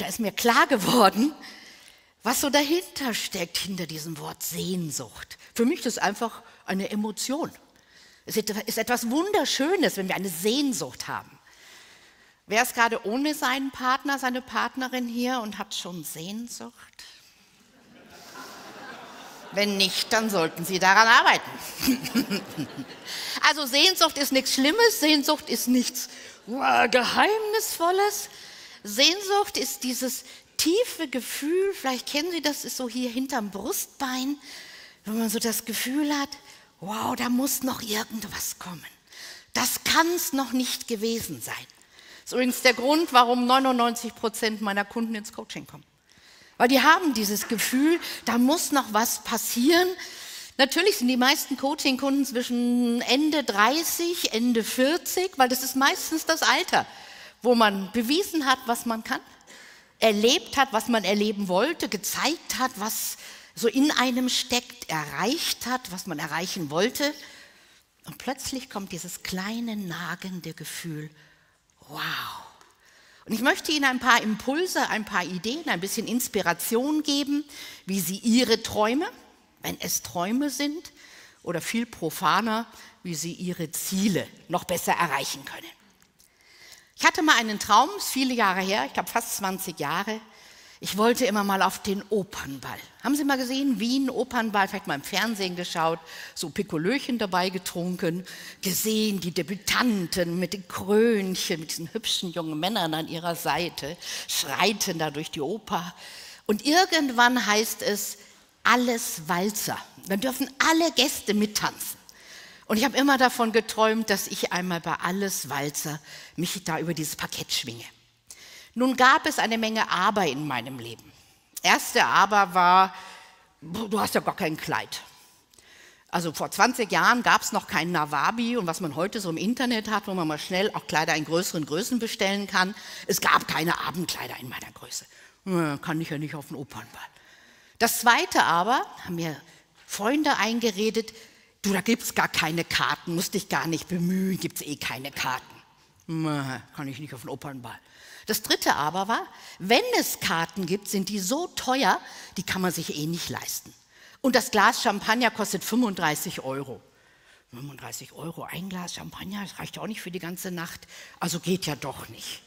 da ist mir klar geworden, was so dahinter steckt, hinter diesem Wort Sehnsucht. Für mich ist es einfach eine Emotion. Es ist etwas Wunderschönes, wenn wir eine Sehnsucht haben. Wer ist gerade ohne seinen Partner, seine Partnerin hier und hat schon Sehnsucht? Wenn nicht, dann sollten Sie daran arbeiten. also Sehnsucht ist nichts Schlimmes, Sehnsucht ist nichts Geheimnisvolles. Sehnsucht ist dieses tiefe Gefühl, vielleicht kennen Sie das, ist so hier hinterm Brustbein, wenn man so das Gefühl hat, wow, da muss noch irgendwas kommen. Das kann es noch nicht gewesen sein. Das ist übrigens der Grund, warum 99 Prozent meiner Kunden ins Coaching kommen. Weil die haben dieses Gefühl, da muss noch was passieren. Natürlich sind die meisten Coaching-Kunden zwischen Ende 30, Ende 40, weil das ist meistens das Alter, wo man bewiesen hat, was man kann, erlebt hat, was man erleben wollte, gezeigt hat, was so in einem steckt, erreicht hat, was man erreichen wollte. Und plötzlich kommt dieses kleine nagende Gefühl, wow. Und ich möchte Ihnen ein paar Impulse, ein paar Ideen, ein bisschen Inspiration geben, wie Sie Ihre Träume, wenn es Träume sind, oder viel profaner, wie Sie Ihre Ziele noch besser erreichen können. Ich hatte mal einen Traum, viele Jahre her, ich glaube fast 20 Jahre. Ich wollte immer mal auf den Opernball. Haben Sie mal gesehen, Wien, Opernball, vielleicht mal im Fernsehen geschaut, so Pikolöchen dabei getrunken, gesehen, die Debütanten mit den Krönchen, mit diesen hübschen jungen Männern an ihrer Seite, schreiten da durch die Oper. Und irgendwann heißt es, alles Walzer. Dann dürfen alle Gäste mittanzen. Und ich habe immer davon geträumt, dass ich einmal bei Alles Walzer mich da über dieses Parkett schwinge. Nun gab es eine Menge Aber in meinem Leben. Erste Aber war, du hast ja gar kein Kleid. Also vor 20 Jahren gab es noch kein Nawabi und was man heute so im Internet hat, wo man mal schnell auch Kleider in größeren Größen bestellen kann. Es gab keine Abendkleider in meiner Größe. Kann ich ja nicht auf den Opernball. Das zweite aber, haben mir Freunde eingeredet, Du, da gibt es gar keine Karten, musst dich gar nicht bemühen, gibt es eh keine Karten. Kann ich nicht auf den Opernball. Das dritte aber war, wenn es Karten gibt, sind die so teuer, die kann man sich eh nicht leisten. Und das Glas Champagner kostet 35 Euro. 35 Euro, ein Glas Champagner, das reicht ja auch nicht für die ganze Nacht. Also geht ja doch nicht.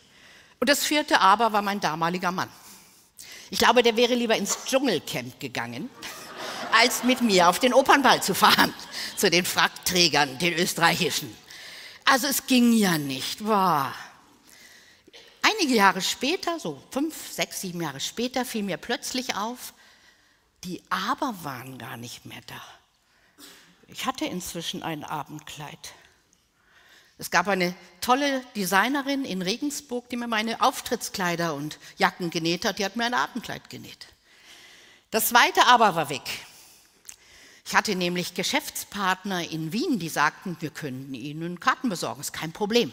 Und das vierte aber war mein damaliger Mann. Ich glaube, der wäre lieber ins Dschungelcamp gegangen als mit mir auf den Opernball zu fahren, zu den Frackträgern, den österreichischen. Also es ging ja nicht. Boah. Einige Jahre später, so fünf, sechs, sieben Jahre später, fiel mir plötzlich auf, die Aber waren gar nicht mehr da. Ich hatte inzwischen ein Abendkleid. Es gab eine tolle Designerin in Regensburg, die mir meine Auftrittskleider und Jacken genäht hat. Die hat mir ein Abendkleid genäht. Das zweite Aber war weg. Ich hatte nämlich Geschäftspartner in Wien, die sagten, wir können Ihnen Karten besorgen, ist kein Problem.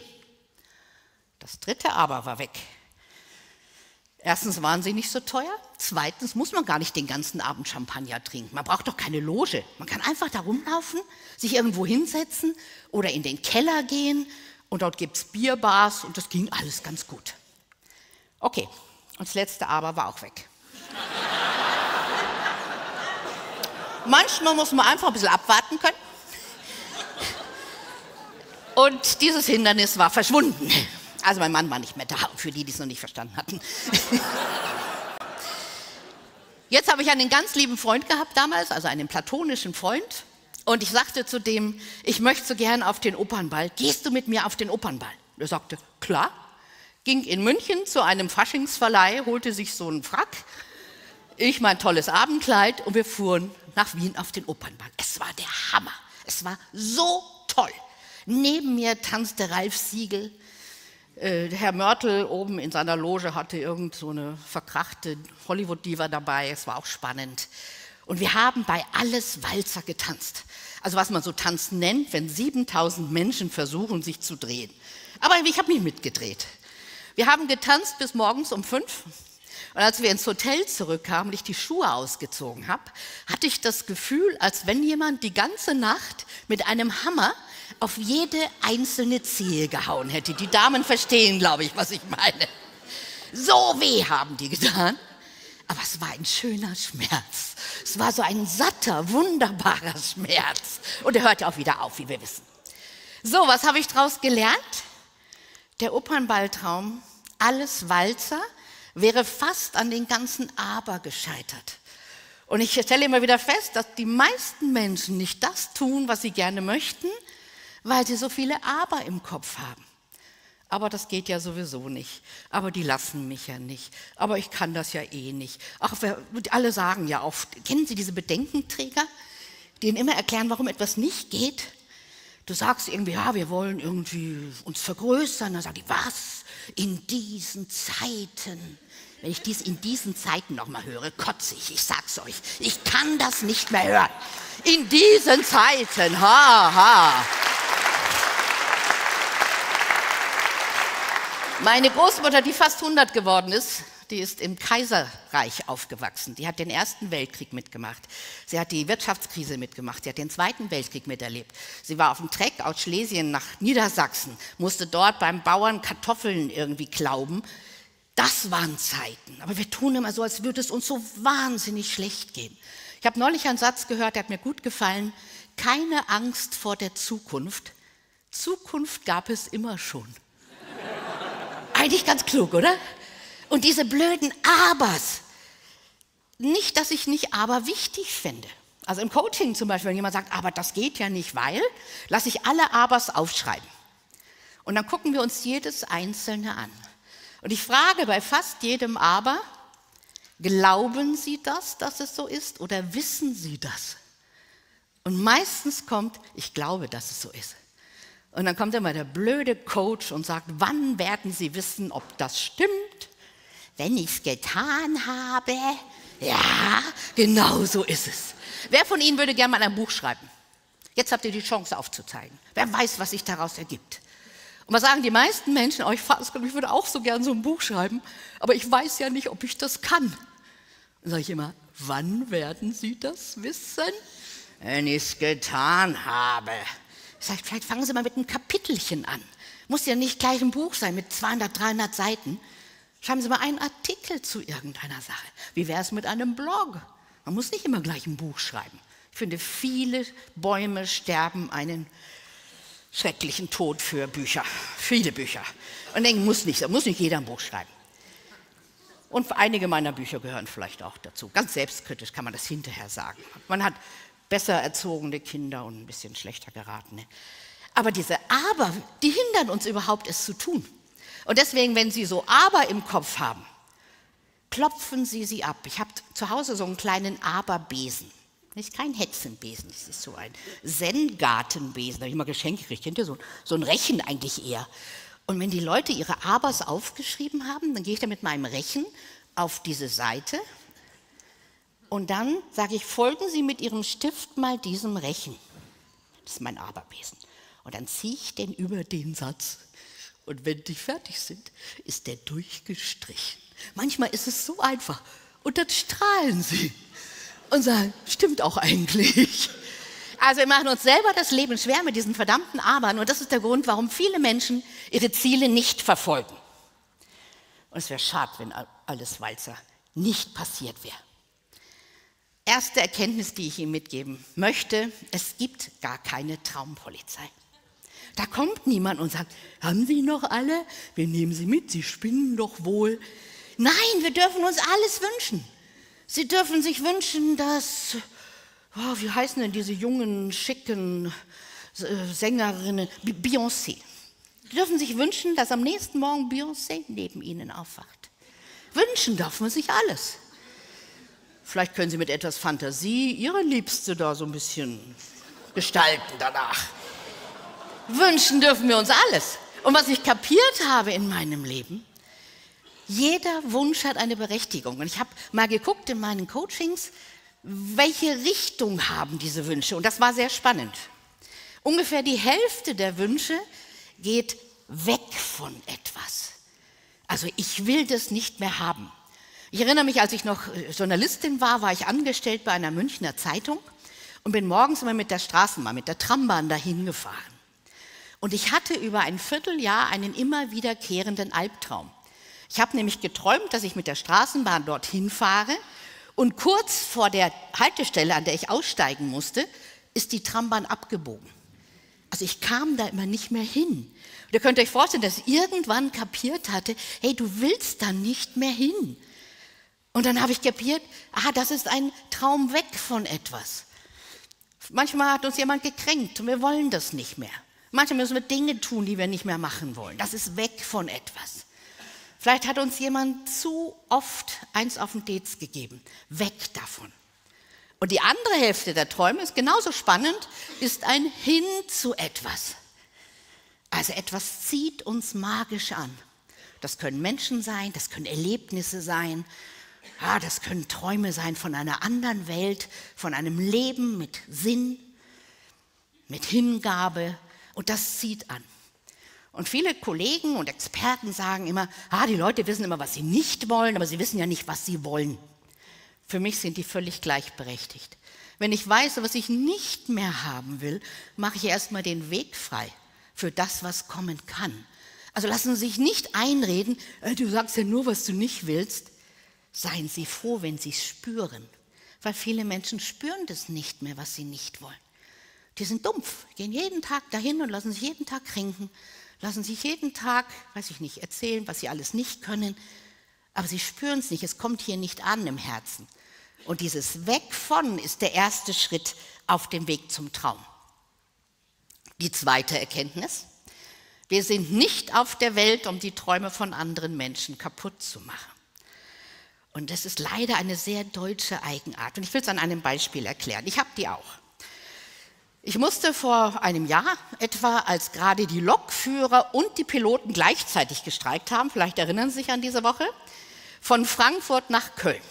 Das dritte aber war weg. Erstens waren sie nicht so teuer. Zweitens muss man gar nicht den ganzen Abend Champagner trinken. Man braucht doch keine Loge. Man kann einfach da rumlaufen, sich irgendwo hinsetzen oder in den Keller gehen und dort gibt es Bierbars und das ging alles ganz gut. Okay, und das letzte Aber war auch weg. Manchmal muss man einfach ein bisschen abwarten können. Und dieses Hindernis war verschwunden. Also mein Mann war nicht mehr da, für die, die es noch nicht verstanden hatten. Jetzt habe ich einen ganz lieben Freund gehabt damals, also einen platonischen Freund. Und ich sagte zu dem, ich möchte so gern auf den Opernball. Gehst du mit mir auf den Opernball? Er sagte, klar. Ging in München zu einem Faschingsverleih, holte sich so einen Frack, ich mein tolles Abendkleid und wir fuhren nach Wien auf den Opernball. Es war der Hammer. Es war so toll. Neben mir tanzte Ralf Siegel. Äh, Herr Mörtel oben in seiner Loge hatte irgend so eine verkrachte Hollywood-Diva dabei. Es war auch spannend. Und wir haben bei Alles Walzer getanzt. Also was man so tanzen nennt, wenn 7000 Menschen versuchen, sich zu drehen. Aber ich habe mich mitgedreht. Wir haben getanzt bis morgens um fünf. Und als wir ins Hotel zurückkamen und ich die Schuhe ausgezogen habe, hatte ich das Gefühl, als wenn jemand die ganze Nacht mit einem Hammer auf jede einzelne Zehe gehauen hätte. Die Damen verstehen, glaube ich, was ich meine. So weh haben die getan. Aber es war ein schöner Schmerz. Es war so ein satter, wunderbarer Schmerz. Und er hörte auch wieder auf, wie wir wissen. So, was habe ich daraus gelernt? Der Opernballtraum, alles Walzer, wäre fast an den ganzen Aber gescheitert. Und ich stelle immer wieder fest, dass die meisten Menschen nicht das tun, was sie gerne möchten, weil sie so viele Aber im Kopf haben. Aber das geht ja sowieso nicht. Aber die lassen mich ja nicht. Aber ich kann das ja eh nicht. Ach, alle sagen ja oft, kennen Sie diese Bedenkenträger, die Ihnen immer erklären, warum etwas nicht geht? Du sagst irgendwie, ja, wir wollen irgendwie uns vergrößern. Dann sagt die, was? In diesen Zeiten. Wenn ich dies in diesen Zeiten nochmal höre, kotze ich. Ich sag's euch. Ich kann das nicht mehr hören. In diesen Zeiten. Ha, ha. Meine Großmutter, die fast 100 geworden ist, die ist im Kaiserreich aufgewachsen. Die hat den Ersten Weltkrieg mitgemacht. Sie hat die Wirtschaftskrise mitgemacht. Sie hat den Zweiten Weltkrieg miterlebt. Sie war auf dem Treck aus Schlesien nach Niedersachsen, musste dort beim Bauern Kartoffeln irgendwie klauben. Das waren Zeiten. Aber wir tun immer so, als würde es uns so wahnsinnig schlecht gehen. Ich habe neulich einen Satz gehört, der hat mir gut gefallen. Keine Angst vor der Zukunft. Zukunft gab es immer schon. Eigentlich ganz klug, oder? Und diese blöden Abers. Nicht, dass ich nicht aber wichtig finde. Also im Coaching zum Beispiel, wenn jemand sagt, aber das geht ja nicht, weil, lasse ich alle Abers aufschreiben. Und dann gucken wir uns jedes einzelne an. Und ich frage bei fast jedem Aber, glauben Sie das, dass es so ist, oder wissen Sie das? Und meistens kommt, ich glaube, dass es so ist. Und dann kommt immer der blöde Coach und sagt, wann werden Sie wissen, ob das stimmt? wenn ich es getan habe. Ja, genau so ist es. Wer von Ihnen würde gerne mal ein Buch schreiben? Jetzt habt ihr die Chance aufzuzeigen. Wer weiß, was sich daraus ergibt? Und was sagen die meisten Menschen? Oh, ich, ich würde auch so gerne so ein Buch schreiben, aber ich weiß ja nicht, ob ich das kann. Dann sage ich immer, wann werden Sie das wissen? Wenn ich es getan habe. Ich sage, vielleicht fangen Sie mal mit einem Kapitelchen an. Muss ja nicht gleich ein Buch sein mit 200, 300 Seiten. Schreiben Sie mal einen Artikel zu irgendeiner Sache. Wie wäre es mit einem Blog? Man muss nicht immer gleich ein Buch schreiben. Ich finde, viele Bäume sterben einen schrecklichen Tod für Bücher, viele Bücher. Und denken, muss nicht, muss nicht jeder ein Buch schreiben. Und einige meiner Bücher gehören vielleicht auch dazu. Ganz selbstkritisch kann man das hinterher sagen. Man hat besser erzogene Kinder und ein bisschen schlechter geratene. Aber diese Aber, die hindern uns überhaupt, es zu tun. Und deswegen, wenn Sie so Aber im Kopf haben, klopfen Sie sie ab. Ich habe zu Hause so einen kleinen Aberbesen. Das ist kein Hetzenbesen, das ist so ein Zen-Gartenbesen. Da habe ich mal geschenkt gekriegt. Kennt ihr so, so ein Rechen eigentlich eher? Und wenn die Leute ihre Abers aufgeschrieben haben, dann gehe ich da mit meinem Rechen auf diese Seite und dann sage ich, folgen Sie mit Ihrem Stift mal diesem Rechen. Das ist mein Aberbesen. Und dann ziehe ich den über den Satz und wenn die fertig sind, ist der durchgestrichen. Manchmal ist es so einfach. Und dann strahlen sie und sagen, stimmt auch eigentlich. Also wir machen uns selber das Leben schwer mit diesen verdammten Abern. Und das ist der Grund, warum viele Menschen ihre Ziele nicht verfolgen. Und es wäre schade, wenn alles Walzer nicht passiert wäre. Erste Erkenntnis, die ich Ihnen mitgeben möchte, es gibt gar keine Traumpolizei. Da kommt niemand und sagt, haben Sie noch alle? Wir nehmen Sie mit, Sie spinnen doch wohl. Nein, wir dürfen uns alles wünschen. Sie dürfen sich wünschen, dass, oh, wie heißen denn diese jungen, schicken äh, Sängerinnen, Beyoncé. Sie dürfen sich wünschen, dass am nächsten Morgen Beyoncé neben Ihnen aufwacht. Wünschen darf man sich alles. Vielleicht können Sie mit etwas Fantasie Ihre Liebste da so ein bisschen gestalten danach. Wünschen dürfen wir uns alles. Und was ich kapiert habe in meinem Leben, jeder Wunsch hat eine Berechtigung. Und ich habe mal geguckt in meinen Coachings, welche Richtung haben diese Wünsche. Und das war sehr spannend. Ungefähr die Hälfte der Wünsche geht weg von etwas. Also ich will das nicht mehr haben. Ich erinnere mich, als ich noch äh, Journalistin war, war ich angestellt bei einer Münchner Zeitung und bin morgens immer mit der Straßenbahn, mit der Trambahn dahin gefahren. Und ich hatte über ein Vierteljahr einen immer wiederkehrenden Albtraum. Ich habe nämlich geträumt, dass ich mit der Straßenbahn dorthin fahre und kurz vor der Haltestelle, an der ich aussteigen musste, ist die Trambahn abgebogen. Also ich kam da immer nicht mehr hin. Und ihr könnt euch vorstellen, dass ich irgendwann kapiert hatte, hey, du willst da nicht mehr hin. Und dann habe ich kapiert, ah, das ist ein Traum weg von etwas. Manchmal hat uns jemand gekränkt und wir wollen das nicht mehr. Manchmal müssen wir Dinge tun, die wir nicht mehr machen wollen. Das ist weg von etwas. Vielleicht hat uns jemand zu oft eins auf den Dez gegeben. Weg davon. Und die andere Hälfte der Träume ist genauso spannend, ist ein Hin zu etwas. Also etwas zieht uns magisch an. Das können Menschen sein, das können Erlebnisse sein, ja, das können Träume sein von einer anderen Welt, von einem Leben mit Sinn, mit Hingabe und das zieht an. Und viele Kollegen und Experten sagen immer, ah, die Leute wissen immer, was sie nicht wollen, aber sie wissen ja nicht, was sie wollen. Für mich sind die völlig gleichberechtigt. Wenn ich weiß, was ich nicht mehr haben will, mache ich erstmal den Weg frei für das, was kommen kann. Also lassen Sie sich nicht einreden, äh, du sagst ja nur, was du nicht willst. Seien Sie froh, wenn Sie es spüren, weil viele Menschen spüren das nicht mehr, was sie nicht wollen. Die sind dumpf, gehen jeden Tag dahin und lassen sich jeden Tag kränken, lassen sich jeden Tag, weiß ich nicht, erzählen, was sie alles nicht können, aber sie spüren es nicht, es kommt hier nicht an im Herzen. Und dieses Weg von ist der erste Schritt auf dem Weg zum Traum. Die zweite Erkenntnis, wir sind nicht auf der Welt, um die Träume von anderen Menschen kaputt zu machen. Und das ist leider eine sehr deutsche Eigenart. Und ich will es an einem Beispiel erklären. Ich habe die auch. Ich musste vor einem Jahr etwa, als gerade die Lokführer und die Piloten gleichzeitig gestreikt haben, vielleicht erinnern Sie sich an diese Woche, von Frankfurt nach Köln.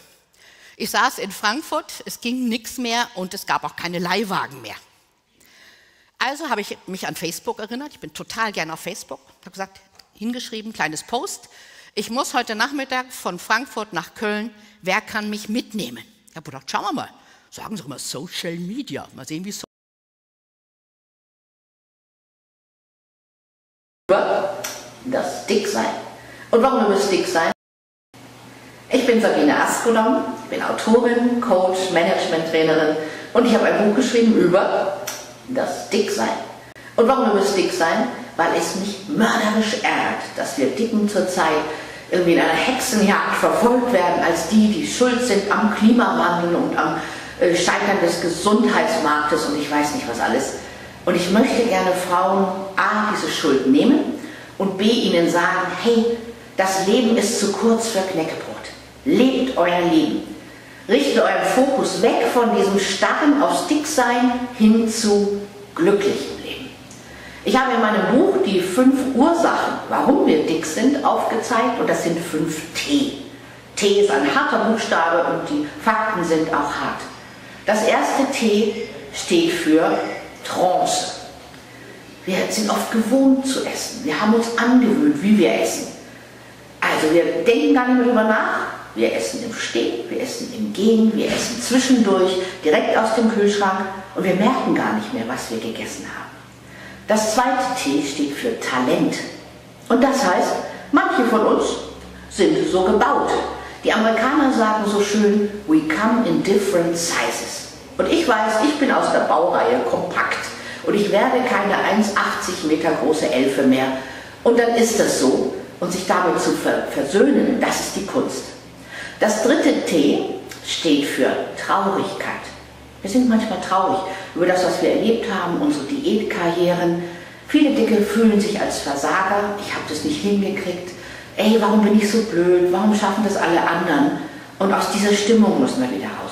Ich saß in Frankfurt, es ging nichts mehr und es gab auch keine Leihwagen mehr. Also habe ich mich an Facebook erinnert, ich bin total gern auf Facebook, habe gesagt, hingeschrieben, kleines Post, ich muss heute Nachmittag von Frankfurt nach Köln, wer kann mich mitnehmen? Ich habe gedacht, schauen wir mal, sagen Sie mal Social Media, mal sehen, wie so. Das Dicksein. Und warum muss dick sein? Ich bin Sabine Askodom, ich bin Autorin, Coach, Management-Trainerin und ich habe ein Buch geschrieben über das Dicksein. Und warum muss dick sein? Weil es mich mörderisch ärgert, dass wir Dicken zurzeit irgendwie in einer Hexenjagd verfolgt werden als die, die schuld sind am Klimawandel und am äh, Scheitern des Gesundheitsmarktes und ich weiß nicht was alles. Und ich möchte gerne Frauen A, diese Schuld nehmen und B, ihnen sagen, hey, das Leben ist zu kurz für Knäckebrot. Lebt euer Leben. Richtet euren Fokus weg von diesem starren aufs Dicksein hin zu glücklichem Leben. Ich habe in meinem Buch die fünf Ursachen, warum wir dick sind, aufgezeigt und das sind fünf T. T ist ein harter Buchstabe und die Fakten sind auch hart. Das erste T steht für Trance. Wir sind oft gewohnt zu essen. Wir haben uns angewöhnt, wie wir essen. Also wir denken gar nicht mehr darüber nach, wir essen im Stehen, wir essen im Gehen, wir essen zwischendurch, direkt aus dem Kühlschrank und wir merken gar nicht mehr, was wir gegessen haben. Das zweite T steht für Talent. Und das heißt, manche von uns sind so gebaut. Die Amerikaner sagen so schön, we come in different sizes. Und ich weiß, ich bin aus der Baureihe kompakt und ich werde keine 1,80 Meter große Elfe mehr. Und dann ist das so. Und sich damit zu versöhnen, das ist die Kunst. Das dritte T steht für Traurigkeit. Wir sind manchmal traurig über das, was wir erlebt haben, unsere Diätkarrieren. Viele Dicke fühlen sich als Versager, ich habe das nicht hingekriegt. Ey, warum bin ich so blöd? Warum schaffen das alle anderen? Und aus dieser Stimmung müssen wir wieder rauskommen.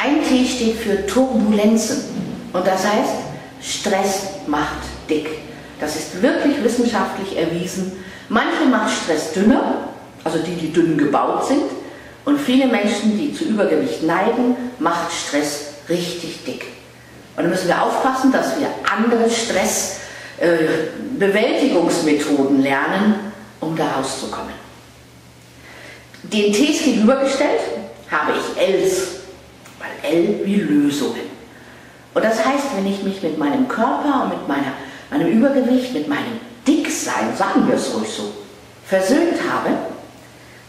Ein T steht für Turbulenzen. Und das heißt, Stress macht dick. Das ist wirklich wissenschaftlich erwiesen. Manche macht Stress dünner, also die, die dünn gebaut sind. Und viele Menschen, die zu Übergewicht neigen, macht Stress richtig dick. Und da müssen wir aufpassen, dass wir andere Stressbewältigungsmethoden äh, lernen, um da rauszukommen. Den Ts gegenübergestellt habe ich Ls, weil L wie Lösungen. Und das heißt, wenn ich mich mit meinem Körper und mit meiner, meinem Übergewicht, mit meinem Dicksein, sagen wir es ruhig so, versöhnt habe,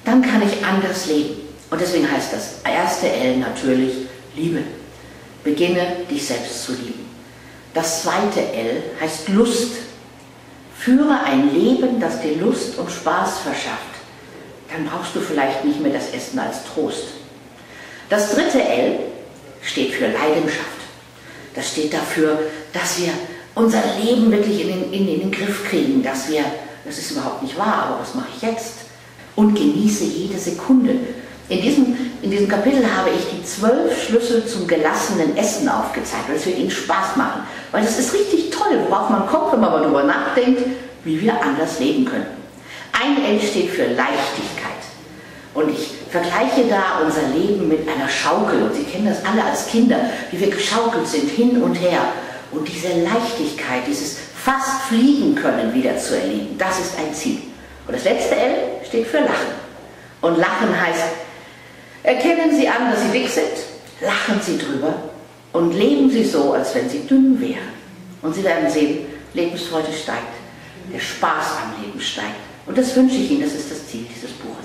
dann kann ich anders leben. Und deswegen heißt das erste L natürlich Liebe. Beginne dich selbst zu lieben. Das zweite L heißt Lust. Führe ein Leben, das dir Lust und Spaß verschafft. Dann brauchst du vielleicht nicht mehr das Essen als Trost. Das dritte L steht für Leidenschaft. Das steht dafür, dass wir unser Leben wirklich in den, in, in den Griff kriegen, dass wir, das ist überhaupt nicht wahr, aber was mache ich jetzt? Und genieße jede Sekunde. In diesem, in diesem Kapitel habe ich die zwölf Schlüssel zum gelassenen Essen aufgezeigt, weil es wird Ihnen Spaß machen. Weil das ist richtig toll, worauf man kommt, wenn man mal darüber nachdenkt, wie wir anders leben können. Ein L steht für Leichtigkeit. Und ich vergleiche da unser Leben mit einer Schaukel. Und Sie kennen das alle als Kinder, wie wir geschaukelt sind, hin und her. Und diese Leichtigkeit, dieses fast fliegen können wieder zu erleben, das ist ein Ziel. Und das letzte L steht für Lachen. Und Lachen heißt, erkennen Sie an, dass Sie dick sind, lachen Sie drüber und leben Sie so, als wenn Sie dünn wären. Und Sie werden sehen, Lebensfreude steigt, der Spaß am Leben steigt. Und das wünsche ich Ihnen, das ist das Ziel dieses Buches.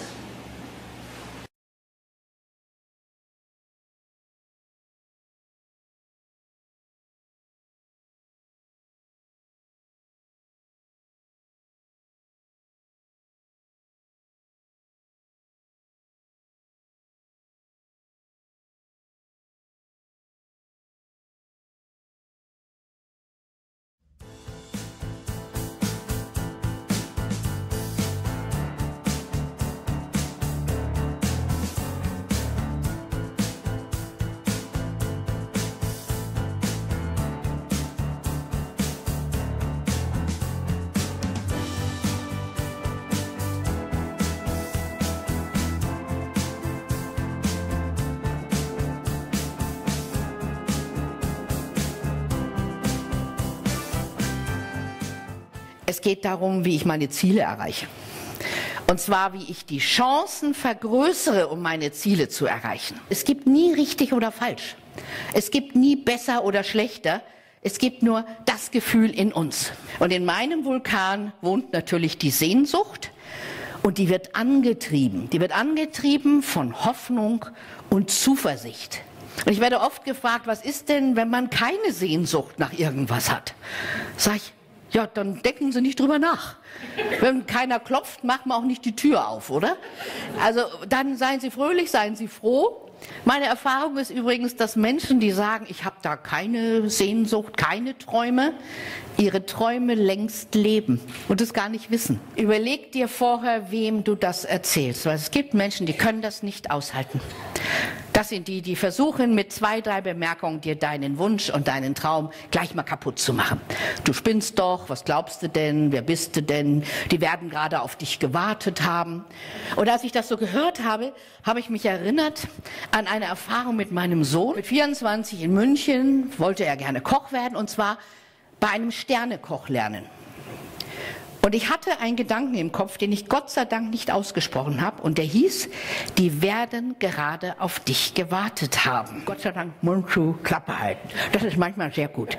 Geht darum, wie ich meine Ziele erreiche. Und zwar, wie ich die Chancen vergrößere, um meine Ziele zu erreichen. Es gibt nie richtig oder falsch. Es gibt nie besser oder schlechter. Es gibt nur das Gefühl in uns. Und in meinem Vulkan wohnt natürlich die Sehnsucht und die wird angetrieben. Die wird angetrieben von Hoffnung und Zuversicht. Und ich werde oft gefragt, was ist denn, wenn man keine Sehnsucht nach irgendwas hat? Sag ich, ja, dann decken Sie nicht drüber nach. Wenn keiner klopft, macht man auch nicht die Tür auf, oder? Also dann seien Sie fröhlich, seien Sie froh. Meine Erfahrung ist übrigens, dass Menschen, die sagen, ich habe da keine Sehnsucht, keine Träume, ihre Träume längst leben und es gar nicht wissen. Überleg dir vorher, wem du das erzählst, weil es gibt Menschen, die können das nicht aushalten. Das sind die, die versuchen, mit zwei, drei Bemerkungen dir deinen Wunsch und deinen Traum gleich mal kaputt zu machen. Du spinnst doch, was glaubst du denn, wer bist du denn, die werden gerade auf dich gewartet haben. Und als ich das so gehört habe, habe ich mich erinnert an eine Erfahrung mit meinem Sohn. Mit 24 in München wollte er gerne Koch werden und zwar bei einem Sternekoch lernen. Und ich hatte einen Gedanken im Kopf, den ich Gott sei Dank nicht ausgesprochen habe. Und der hieß, die werden gerade auf dich gewartet haben. Gott sei Dank Mund zu, Klappe halten. Das ist manchmal sehr gut.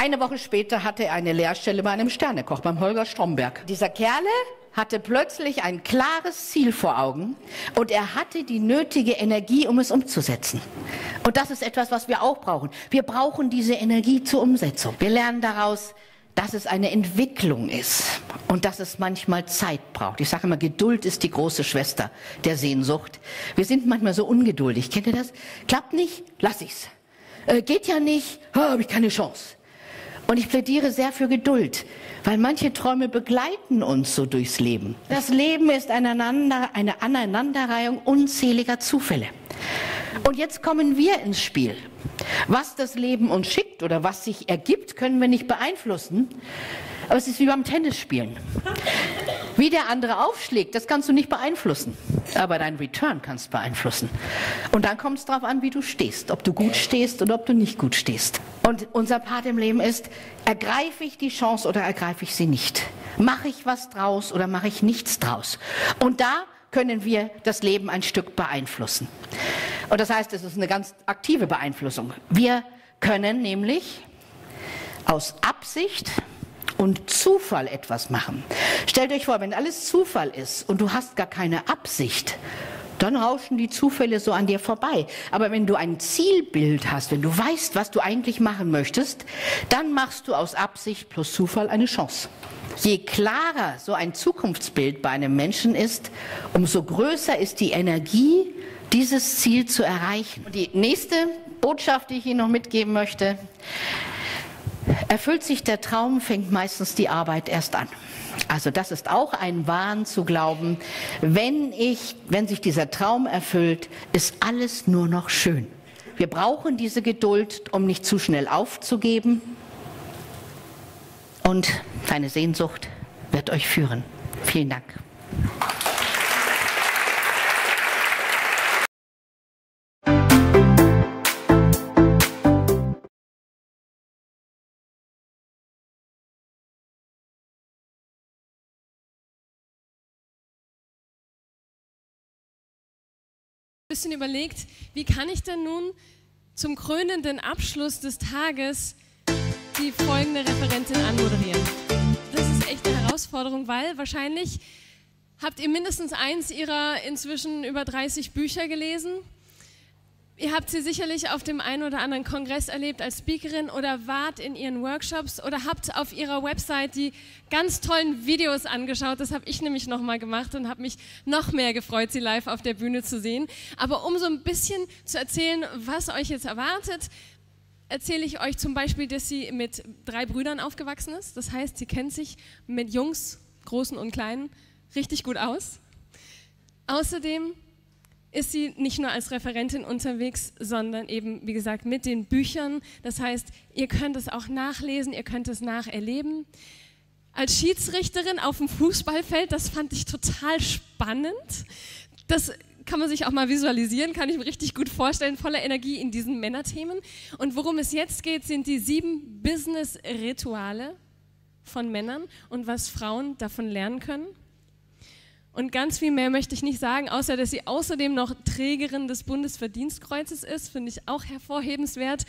Eine Woche später hatte er eine Lehrstelle bei einem Sternekoch, beim Holger Stromberg. Dieser Kerle hatte plötzlich ein klares Ziel vor Augen und er hatte die nötige Energie, um es umzusetzen. Und das ist etwas, was wir auch brauchen. Wir brauchen diese Energie zur Umsetzung. Wir lernen daraus, dass es eine Entwicklung ist und dass es manchmal Zeit braucht. Ich sage immer, Geduld ist die große Schwester der Sehnsucht. Wir sind manchmal so ungeduldig. Kennt ihr das? Klappt nicht? Lass ich's. Äh, geht ja nicht? Oh, habe ich keine Chance. Und ich plädiere sehr für Geduld, weil manche Träume begleiten uns so durchs Leben. Das Leben ist eine Aneinanderreihung unzähliger Zufälle. Und jetzt kommen wir ins Spiel. Was das Leben uns schickt oder was sich ergibt, können wir nicht beeinflussen. Aber es ist wie beim Tennisspielen. Wie der andere aufschlägt, das kannst du nicht beeinflussen. Aber dein Return kannst du beeinflussen. Und dann kommt es darauf an, wie du stehst. Ob du gut stehst oder ob du nicht gut stehst. Und unser Part im Leben ist, ergreife ich die Chance oder ergreife ich sie nicht? Mache ich was draus oder mache ich nichts draus? Und da können wir das Leben ein Stück beeinflussen. Und das heißt, es ist eine ganz aktive Beeinflussung. Wir können nämlich aus Absicht und Zufall etwas machen. Stellt euch vor, wenn alles Zufall ist und du hast gar keine Absicht, dann rauschen die Zufälle so an dir vorbei. Aber wenn du ein Zielbild hast, wenn du weißt, was du eigentlich machen möchtest, dann machst du aus Absicht plus Zufall eine Chance. Je klarer so ein Zukunftsbild bei einem Menschen ist, umso größer ist die Energie, dieses Ziel zu erreichen. Die nächste Botschaft, die ich Ihnen noch mitgeben möchte, erfüllt sich der Traum, fängt meistens die Arbeit erst an. Also das ist auch ein Wahn zu glauben, wenn ich, wenn sich dieser Traum erfüllt, ist alles nur noch schön. Wir brauchen diese Geduld, um nicht zu schnell aufzugeben. Und deine Sehnsucht wird euch führen. Vielen Dank. Bisschen überlegt, wie kann ich denn nun zum krönenden Abschluss des Tages die folgende Referentin anmoderieren. Das ist echt eine Herausforderung, weil wahrscheinlich habt ihr mindestens eins ihrer inzwischen über 30 Bücher gelesen Ihr habt sie sicherlich auf dem einen oder anderen Kongress erlebt als Speakerin oder wart in ihren Workshops oder habt auf ihrer Website die ganz tollen Videos angeschaut. Das habe ich nämlich nochmal gemacht und habe mich noch mehr gefreut, sie live auf der Bühne zu sehen. Aber um so ein bisschen zu erzählen, was euch jetzt erwartet, erzähle ich euch zum Beispiel, dass sie mit drei Brüdern aufgewachsen ist. Das heißt, sie kennt sich mit Jungs, großen und kleinen, richtig gut aus. Außerdem ist sie nicht nur als Referentin unterwegs, sondern eben, wie gesagt, mit den Büchern. Das heißt, ihr könnt es auch nachlesen, ihr könnt es nacherleben. Als Schiedsrichterin auf dem Fußballfeld, das fand ich total spannend. Das kann man sich auch mal visualisieren, kann ich mir richtig gut vorstellen, voller Energie in diesen Männerthemen. Und worum es jetzt geht, sind die sieben Business-Rituale von Männern und was Frauen davon lernen können. Und ganz viel mehr möchte ich nicht sagen, außer dass sie außerdem noch Trägerin des Bundesverdienstkreuzes ist, finde ich auch hervorhebenswert.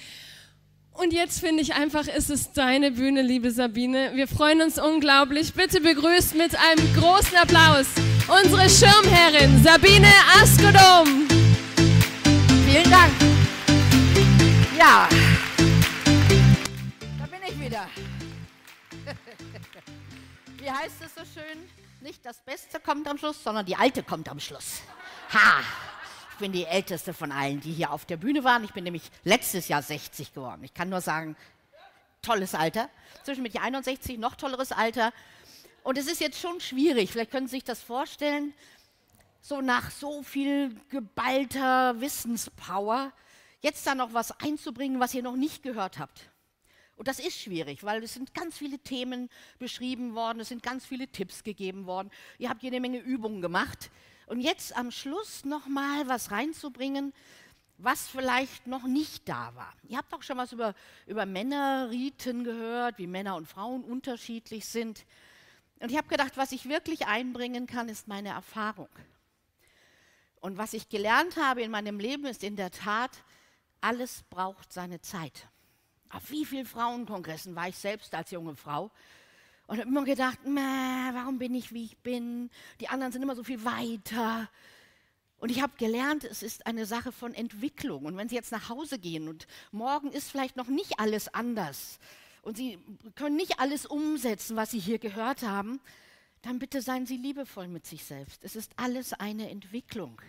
Und jetzt finde ich einfach, ist es deine Bühne, liebe Sabine. Wir freuen uns unglaublich. Bitte begrüßt mit einem großen Applaus unsere Schirmherrin Sabine Askodom. Vielen Dank. Ja, da bin ich wieder. Wie heißt es so schön? Nicht das Beste kommt am Schluss, sondern die Alte kommt am Schluss. Ha! Ich bin die Älteste von allen, die hier auf der Bühne waren. Ich bin nämlich letztes Jahr 60 geworden. Ich kann nur sagen, tolles Alter. Zwischen mit 61 noch tolleres Alter. Und es ist jetzt schon schwierig. Vielleicht können Sie sich das vorstellen. So nach so viel geballter Wissenspower, jetzt da noch was einzubringen, was ihr noch nicht gehört habt. Und das ist schwierig, weil es sind ganz viele Themen beschrieben worden, es sind ganz viele Tipps gegeben worden. Ihr habt jede Menge Übungen gemacht. Und jetzt am Schluss nochmal was reinzubringen, was vielleicht noch nicht da war. Ihr habt auch schon was über, über Männerriten gehört, wie Männer und Frauen unterschiedlich sind. Und ich habe gedacht, was ich wirklich einbringen kann, ist meine Erfahrung. Und was ich gelernt habe in meinem Leben ist in der Tat, alles braucht seine Zeit. Auf wie vielen Frauenkongressen war ich selbst als junge Frau und habe immer gedacht, warum bin ich, wie ich bin? Die anderen sind immer so viel weiter. Und ich habe gelernt, es ist eine Sache von Entwicklung. Und wenn Sie jetzt nach Hause gehen und morgen ist vielleicht noch nicht alles anders und Sie können nicht alles umsetzen, was Sie hier gehört haben, dann bitte seien Sie liebevoll mit sich selbst. Es ist alles eine Entwicklung.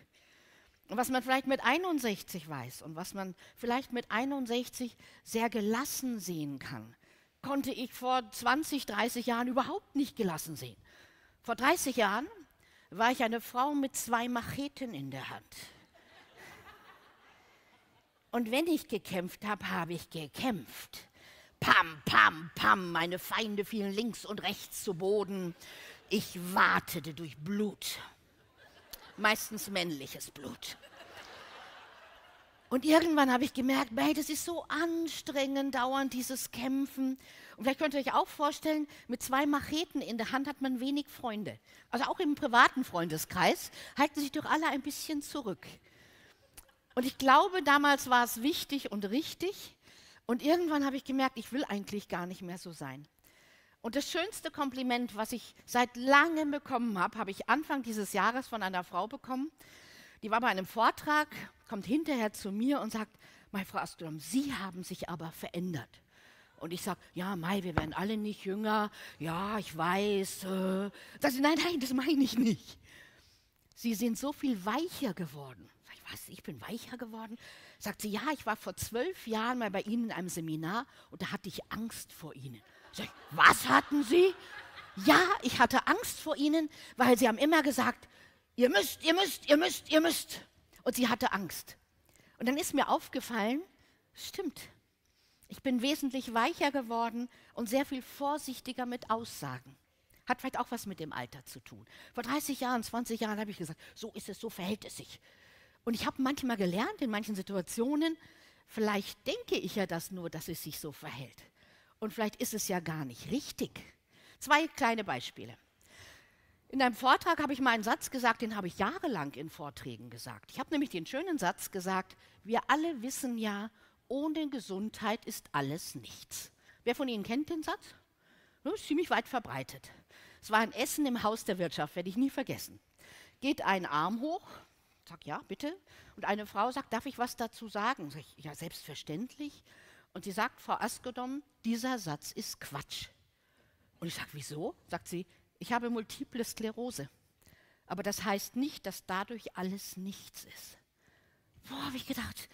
Was man vielleicht mit 61 weiß und was man vielleicht mit 61 sehr gelassen sehen kann, konnte ich vor 20, 30 Jahren überhaupt nicht gelassen sehen. Vor 30 Jahren war ich eine Frau mit zwei Macheten in der Hand. Und wenn ich gekämpft habe, habe ich gekämpft. Pam, pam, pam, meine Feinde fielen links und rechts zu Boden. Ich wartete durch Blut meistens männliches Blut. Und irgendwann habe ich gemerkt, hey, das ist so anstrengend, dauernd dieses Kämpfen. Und vielleicht könnt ihr euch auch vorstellen, mit zwei Macheten in der Hand hat man wenig Freunde. Also auch im privaten Freundeskreis halten sich doch alle ein bisschen zurück. Und ich glaube, damals war es wichtig und richtig. Und irgendwann habe ich gemerkt, ich will eigentlich gar nicht mehr so sein. Und das schönste Kompliment, was ich seit langem bekommen habe, habe ich Anfang dieses Jahres von einer Frau bekommen. Die war bei einem Vortrag, kommt hinterher zu mir und sagt, meine Frau Astrom, Sie haben sich aber verändert. Und ich sage, ja, Mai, wir werden alle nicht jünger. Ja, ich weiß. Äh. Sie, nein, nein, das meine ich nicht. Sie sind so viel weicher geworden. Sag ich, was, ich bin weicher geworden? Sagt sie, ja, ich war vor zwölf Jahren mal bei Ihnen in einem Seminar und da hatte ich Angst vor Ihnen. Ich, was hatten Sie? Ja, ich hatte Angst vor Ihnen, weil Sie haben immer gesagt, ihr müsst, ihr müsst, ihr müsst, ihr müsst. Und sie hatte Angst. Und dann ist mir aufgefallen, stimmt, ich bin wesentlich weicher geworden und sehr viel vorsichtiger mit Aussagen. Hat vielleicht auch was mit dem Alter zu tun. Vor 30 Jahren, 20 Jahren habe ich gesagt, so ist es, so verhält es sich. Und ich habe manchmal gelernt, in manchen Situationen, vielleicht denke ich ja das nur, dass es sich so verhält. Und vielleicht ist es ja gar nicht richtig. Zwei kleine Beispiele. In einem Vortrag habe ich mal einen Satz gesagt, den habe ich jahrelang in Vorträgen gesagt. Ich habe nämlich den schönen Satz gesagt, wir alle wissen ja, ohne Gesundheit ist alles nichts. Wer von Ihnen kennt den Satz? Ist ziemlich weit verbreitet. Es war ein Essen im Haus der Wirtschaft, werde ich nie vergessen. Geht ein Arm hoch, sag ja, bitte. Und eine Frau sagt, darf ich was dazu sagen? Sag ich, ja, selbstverständlich. Und sie sagt, Frau Askedom, dieser Satz ist Quatsch. Und ich sage, wieso? Sagt sie, ich habe multiple Sklerose. Aber das heißt nicht, dass dadurch alles nichts ist. Boah, habe ich gedacht,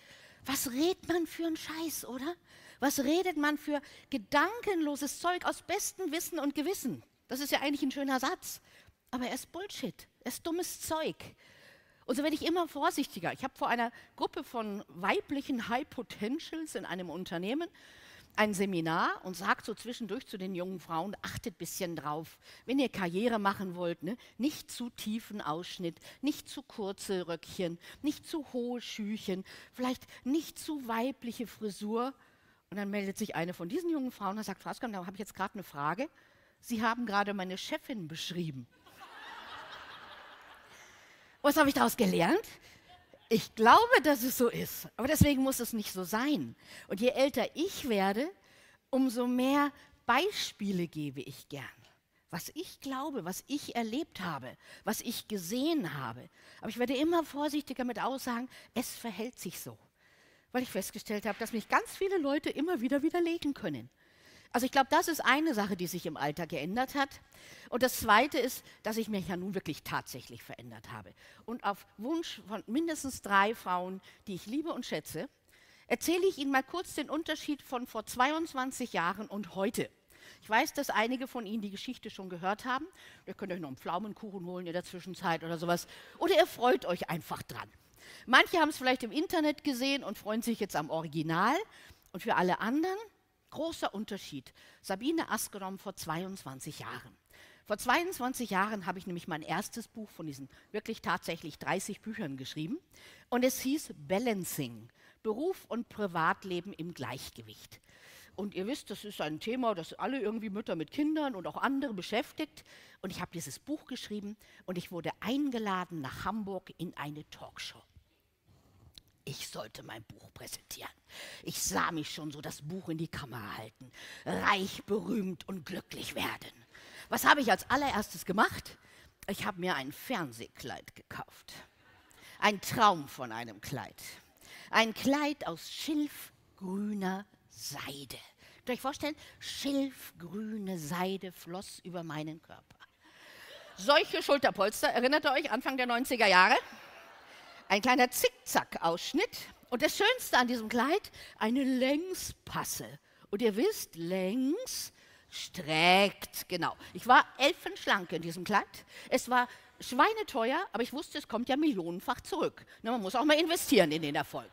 was redet man für einen Scheiß, oder? Was redet man für gedankenloses Zeug aus bestem Wissen und Gewissen? Das ist ja eigentlich ein schöner Satz. Aber er ist Bullshit. Er ist dummes Zeug. Und so werde ich immer vorsichtiger. Ich habe vor einer Gruppe von weiblichen High Potentials in einem Unternehmen ein Seminar und sagt so zwischendurch zu den jungen Frauen, achtet ein bisschen drauf, wenn ihr Karriere machen wollt, ne? nicht zu tiefen Ausschnitt, nicht zu kurze Röckchen, nicht zu hohe Schüchen, vielleicht nicht zu weibliche Frisur. Und dann meldet sich eine von diesen jungen Frauen und sagt, Frau Askamp, da habe ich jetzt gerade eine Frage. Sie haben gerade meine Chefin beschrieben. Was habe ich daraus gelernt? Ich glaube, dass es so ist, aber deswegen muss es nicht so sein. Und je älter ich werde, umso mehr Beispiele gebe ich gern. Was ich glaube, was ich erlebt habe, was ich gesehen habe. Aber ich werde immer vorsichtiger mit Aussagen, es verhält sich so. Weil ich festgestellt habe, dass mich ganz viele Leute immer wieder widerlegen können. Also ich glaube, das ist eine Sache, die sich im Alter geändert hat. Und das Zweite ist, dass ich mich ja nun wirklich tatsächlich verändert habe. Und auf Wunsch von mindestens drei Frauen, die ich liebe und schätze, erzähle ich Ihnen mal kurz den Unterschied von vor 22 Jahren und heute. Ich weiß, dass einige von Ihnen die Geschichte schon gehört haben. Ihr könnt euch noch einen Pflaumenkuchen holen in der Zwischenzeit oder sowas. Oder ihr freut euch einfach dran. Manche haben es vielleicht im Internet gesehen und freuen sich jetzt am Original. Und für alle anderen, Großer Unterschied. Sabine Askerom vor 22 Jahren. Vor 22 Jahren habe ich nämlich mein erstes Buch von diesen wirklich tatsächlich 30 Büchern geschrieben und es hieß Balancing, Beruf und Privatleben im Gleichgewicht. Und ihr wisst, das ist ein Thema, das alle irgendwie Mütter mit Kindern und auch andere beschäftigt. Und ich habe dieses Buch geschrieben und ich wurde eingeladen nach Hamburg in eine Talkshow ich sollte mein Buch präsentieren. Ich sah mich schon so das Buch in die Kamera halten, reich, berühmt und glücklich werden. Was habe ich als allererstes gemacht? Ich habe mir ein Fernsehkleid gekauft. Ein Traum von einem Kleid. Ein Kleid aus schilfgrüner Seide. Könnt ihr euch vorstellen? Schilfgrüne Seide floss über meinen Körper. Solche Schulterpolster, erinnert ihr euch, Anfang der 90er Jahre? Ein kleiner Zickzack-Ausschnitt. Und das Schönste an diesem Kleid, eine Längspasse. Und ihr wisst, längs streckt, genau. Ich war elfenschlank in diesem Kleid. Es war schweineteuer, aber ich wusste, es kommt ja millionenfach zurück. Ne, man muss auch mal investieren in den Erfolg.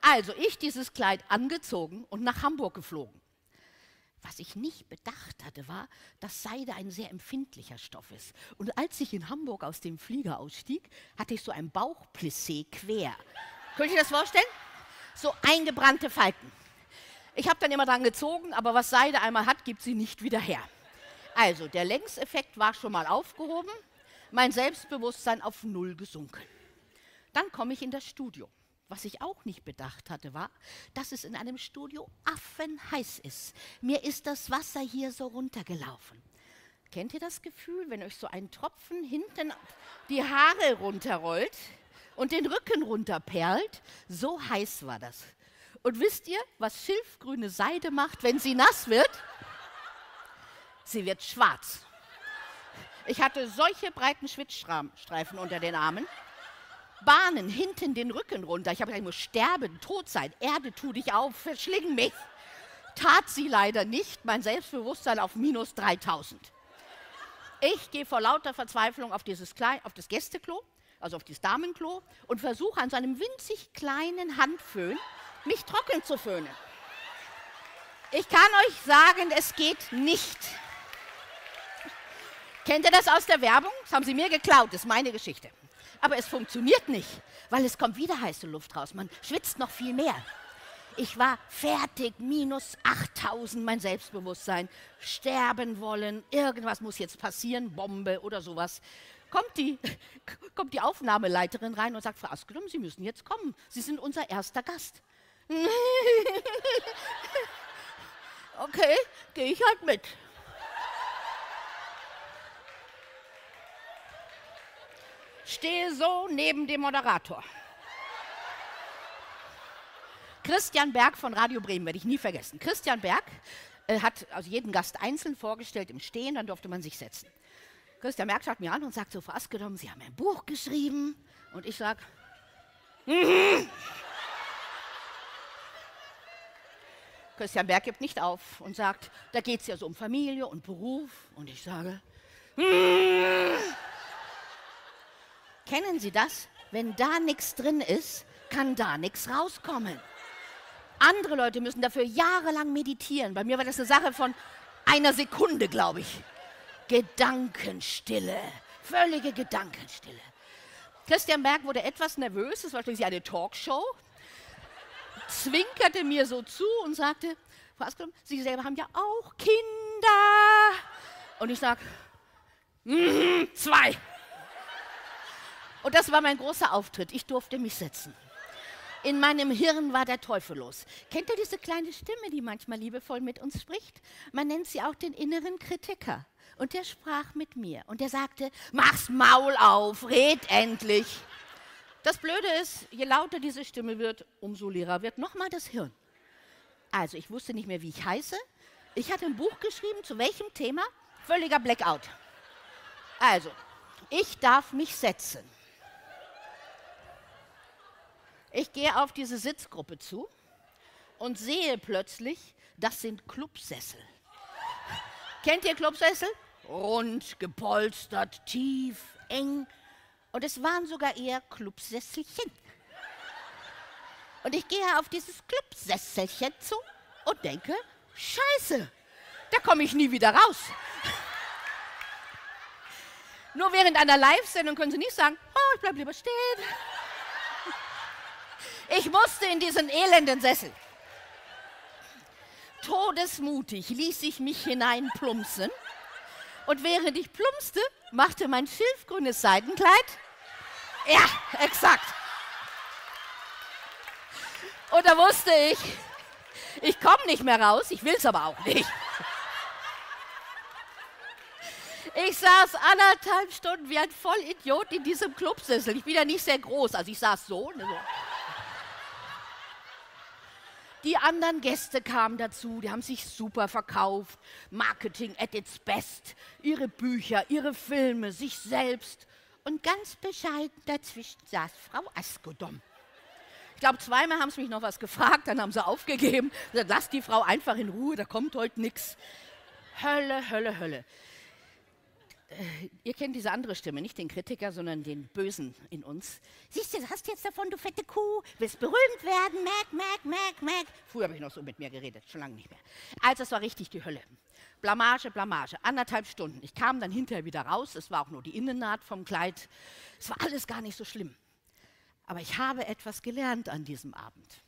Also ich dieses Kleid angezogen und nach Hamburg geflogen. Was ich nicht bedacht hatte, war, dass Seide ein sehr empfindlicher Stoff ist. Und als ich in Hamburg aus dem Flieger ausstieg, hatte ich so ein Bauchplissé quer. Könnt ihr das vorstellen? So eingebrannte Falten. Ich habe dann immer dran gezogen, aber was Seide einmal hat, gibt sie nicht wieder her. Also, der Längseffekt war schon mal aufgehoben, mein Selbstbewusstsein auf Null gesunken. Dann komme ich in das Studio. Was ich auch nicht bedacht hatte, war, dass es in einem Studio affenheiß ist. Mir ist das Wasser hier so runtergelaufen. Kennt ihr das Gefühl, wenn euch so ein Tropfen hinten die Haare runterrollt und den Rücken runterperlt? So heiß war das. Und wisst ihr, was schilfgrüne Seide macht, wenn sie nass wird? Sie wird schwarz. Ich hatte solche breiten Schwitzstreifen unter den Armen. Bahnen hinten den Rücken runter. Ich habe gesagt, ich muss sterben, tot sein. Erde, tu dich auf, verschling mich. Tat sie leider nicht. Mein Selbstbewusstsein auf minus 3000. Ich gehe vor lauter Verzweiflung auf, dieses Klein, auf das Gästeklo, also auf das Damenklo, und versuche an so einem winzig kleinen Handföhn mich trocken zu föhnen. Ich kann euch sagen, es geht nicht. Kennt ihr das aus der Werbung? Das haben sie mir geklaut, das ist meine Geschichte. Aber es funktioniert nicht, weil es kommt wieder heiße Luft raus. Man schwitzt noch viel mehr. Ich war fertig, minus 8000 mein Selbstbewusstsein, sterben wollen, irgendwas muss jetzt passieren, Bombe oder sowas. Kommt die, kommt die Aufnahmeleiterin rein und sagt, Frau Askelum, Sie müssen jetzt kommen. Sie sind unser erster Gast. okay, gehe ich halt mit. Stehe so neben dem Moderator. Christian Berg von Radio Bremen werde ich nie vergessen. Christian Berg äh, hat also jeden Gast einzeln vorgestellt im Stehen, dann durfte man sich setzen. Christian Berg schaut mir an und sagt so, Frau Askedom, Sie haben ein Buch geschrieben. Und ich sage, mhm. Christian Berg gibt nicht auf und sagt, da geht es ja so um Familie und Beruf. Und ich sage, mm. Kennen Sie das? Wenn da nichts drin ist, kann da nichts rauskommen. Andere Leute müssen dafür jahrelang meditieren. Bei mir war das eine Sache von einer Sekunde, glaube ich. Gedankenstille, völlige Gedankenstille. Christian Berg wurde etwas nervös, es war schließlich eine Talkshow zwinkerte mir so zu und sagte, Frau Askelum, Sie selber haben ja auch Kinder. Und ich sage, mm, zwei. Und das war mein großer Auftritt. Ich durfte mich setzen. In meinem Hirn war der Teufel los. Kennt ihr diese kleine Stimme, die manchmal liebevoll mit uns spricht? Man nennt sie auch den inneren Kritiker. Und der sprach mit mir und der sagte, mach's Maul auf, red endlich. Das Blöde ist, je lauter diese Stimme wird, umso leerer wird nochmal das Hirn. Also ich wusste nicht mehr, wie ich heiße. Ich hatte ein Buch geschrieben, zu welchem Thema? Völliger Blackout. Also, ich darf mich setzen. Ich gehe auf diese Sitzgruppe zu und sehe plötzlich, das sind Clubsessel. Kennt ihr Clubsessel? Rund, gepolstert, tief, eng. Und es waren sogar eher Clubsesselchen. Und ich gehe auf dieses Clubsesselchen zu und denke, scheiße, da komme ich nie wieder raus. Nur während einer Live-Sendung können Sie nicht sagen, oh, ich bleibe lieber stehen. Ich musste in diesen elenden Sessel. Todesmutig ließ ich mich hineinplumpsen. Und während ich plumpste, machte mein schilfgrünes Seidenkleid ja, exakt. Und da wusste ich, ich komme nicht mehr raus, ich will es aber auch nicht. Ich saß anderthalb Stunden wie ein Vollidiot in diesem Clubsessel. Ich bin ja nicht sehr groß, also ich saß so. Ne, so. Die anderen Gäste kamen dazu, die haben sich super verkauft. Marketing at its best. Ihre Bücher, ihre Filme, sich selbst und ganz bescheiden dazwischen saß Frau Askodom. Ich glaube, zweimal haben sie mich noch was gefragt, dann haben sie aufgegeben. Gesagt, lass die Frau einfach in Ruhe, da kommt heute nichts. Hölle, Hölle, Hölle. Ihr kennt diese andere Stimme, nicht den Kritiker, sondern den Bösen in uns. Siehst du, hast du jetzt davon, du fette Kuh? Willst berühmt werden? Mac, Mac, Mac, Mac. Früher habe ich noch so mit mir geredet, schon lange nicht mehr. Also, es war richtig die Hölle. Blamage, Blamage. Anderthalb Stunden. Ich kam dann hinterher wieder raus. Es war auch nur die Innennaht vom Kleid. Es war alles gar nicht so schlimm. Aber ich habe etwas gelernt an diesem Abend.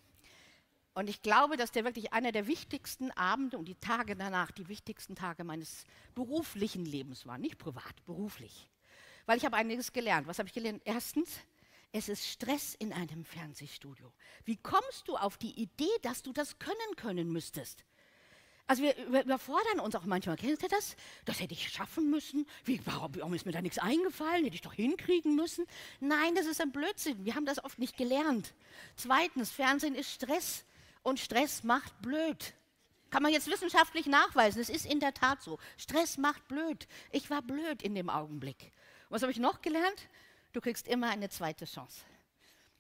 Und ich glaube, dass der wirklich einer der wichtigsten Abende und die Tage danach die wichtigsten Tage meines beruflichen Lebens waren. Nicht privat, beruflich. Weil ich habe einiges gelernt. Was habe ich gelernt? Erstens, Es ist Stress in einem Fernsehstudio. Wie kommst du auf die Idee, dass du das können können müsstest? Also wir überfordern uns auch manchmal. Kennt ihr das? Das hätte ich schaffen müssen. Wie, warum, warum ist mir da nichts eingefallen? Hätte ich doch hinkriegen müssen. Nein, das ist ein Blödsinn. Wir haben das oft nicht gelernt. Zweitens, Fernsehen ist Stress und Stress macht blöd. Kann man jetzt wissenschaftlich nachweisen. Es ist in der Tat so. Stress macht blöd. Ich war blöd in dem Augenblick. was habe ich noch gelernt? Du kriegst immer eine zweite Chance.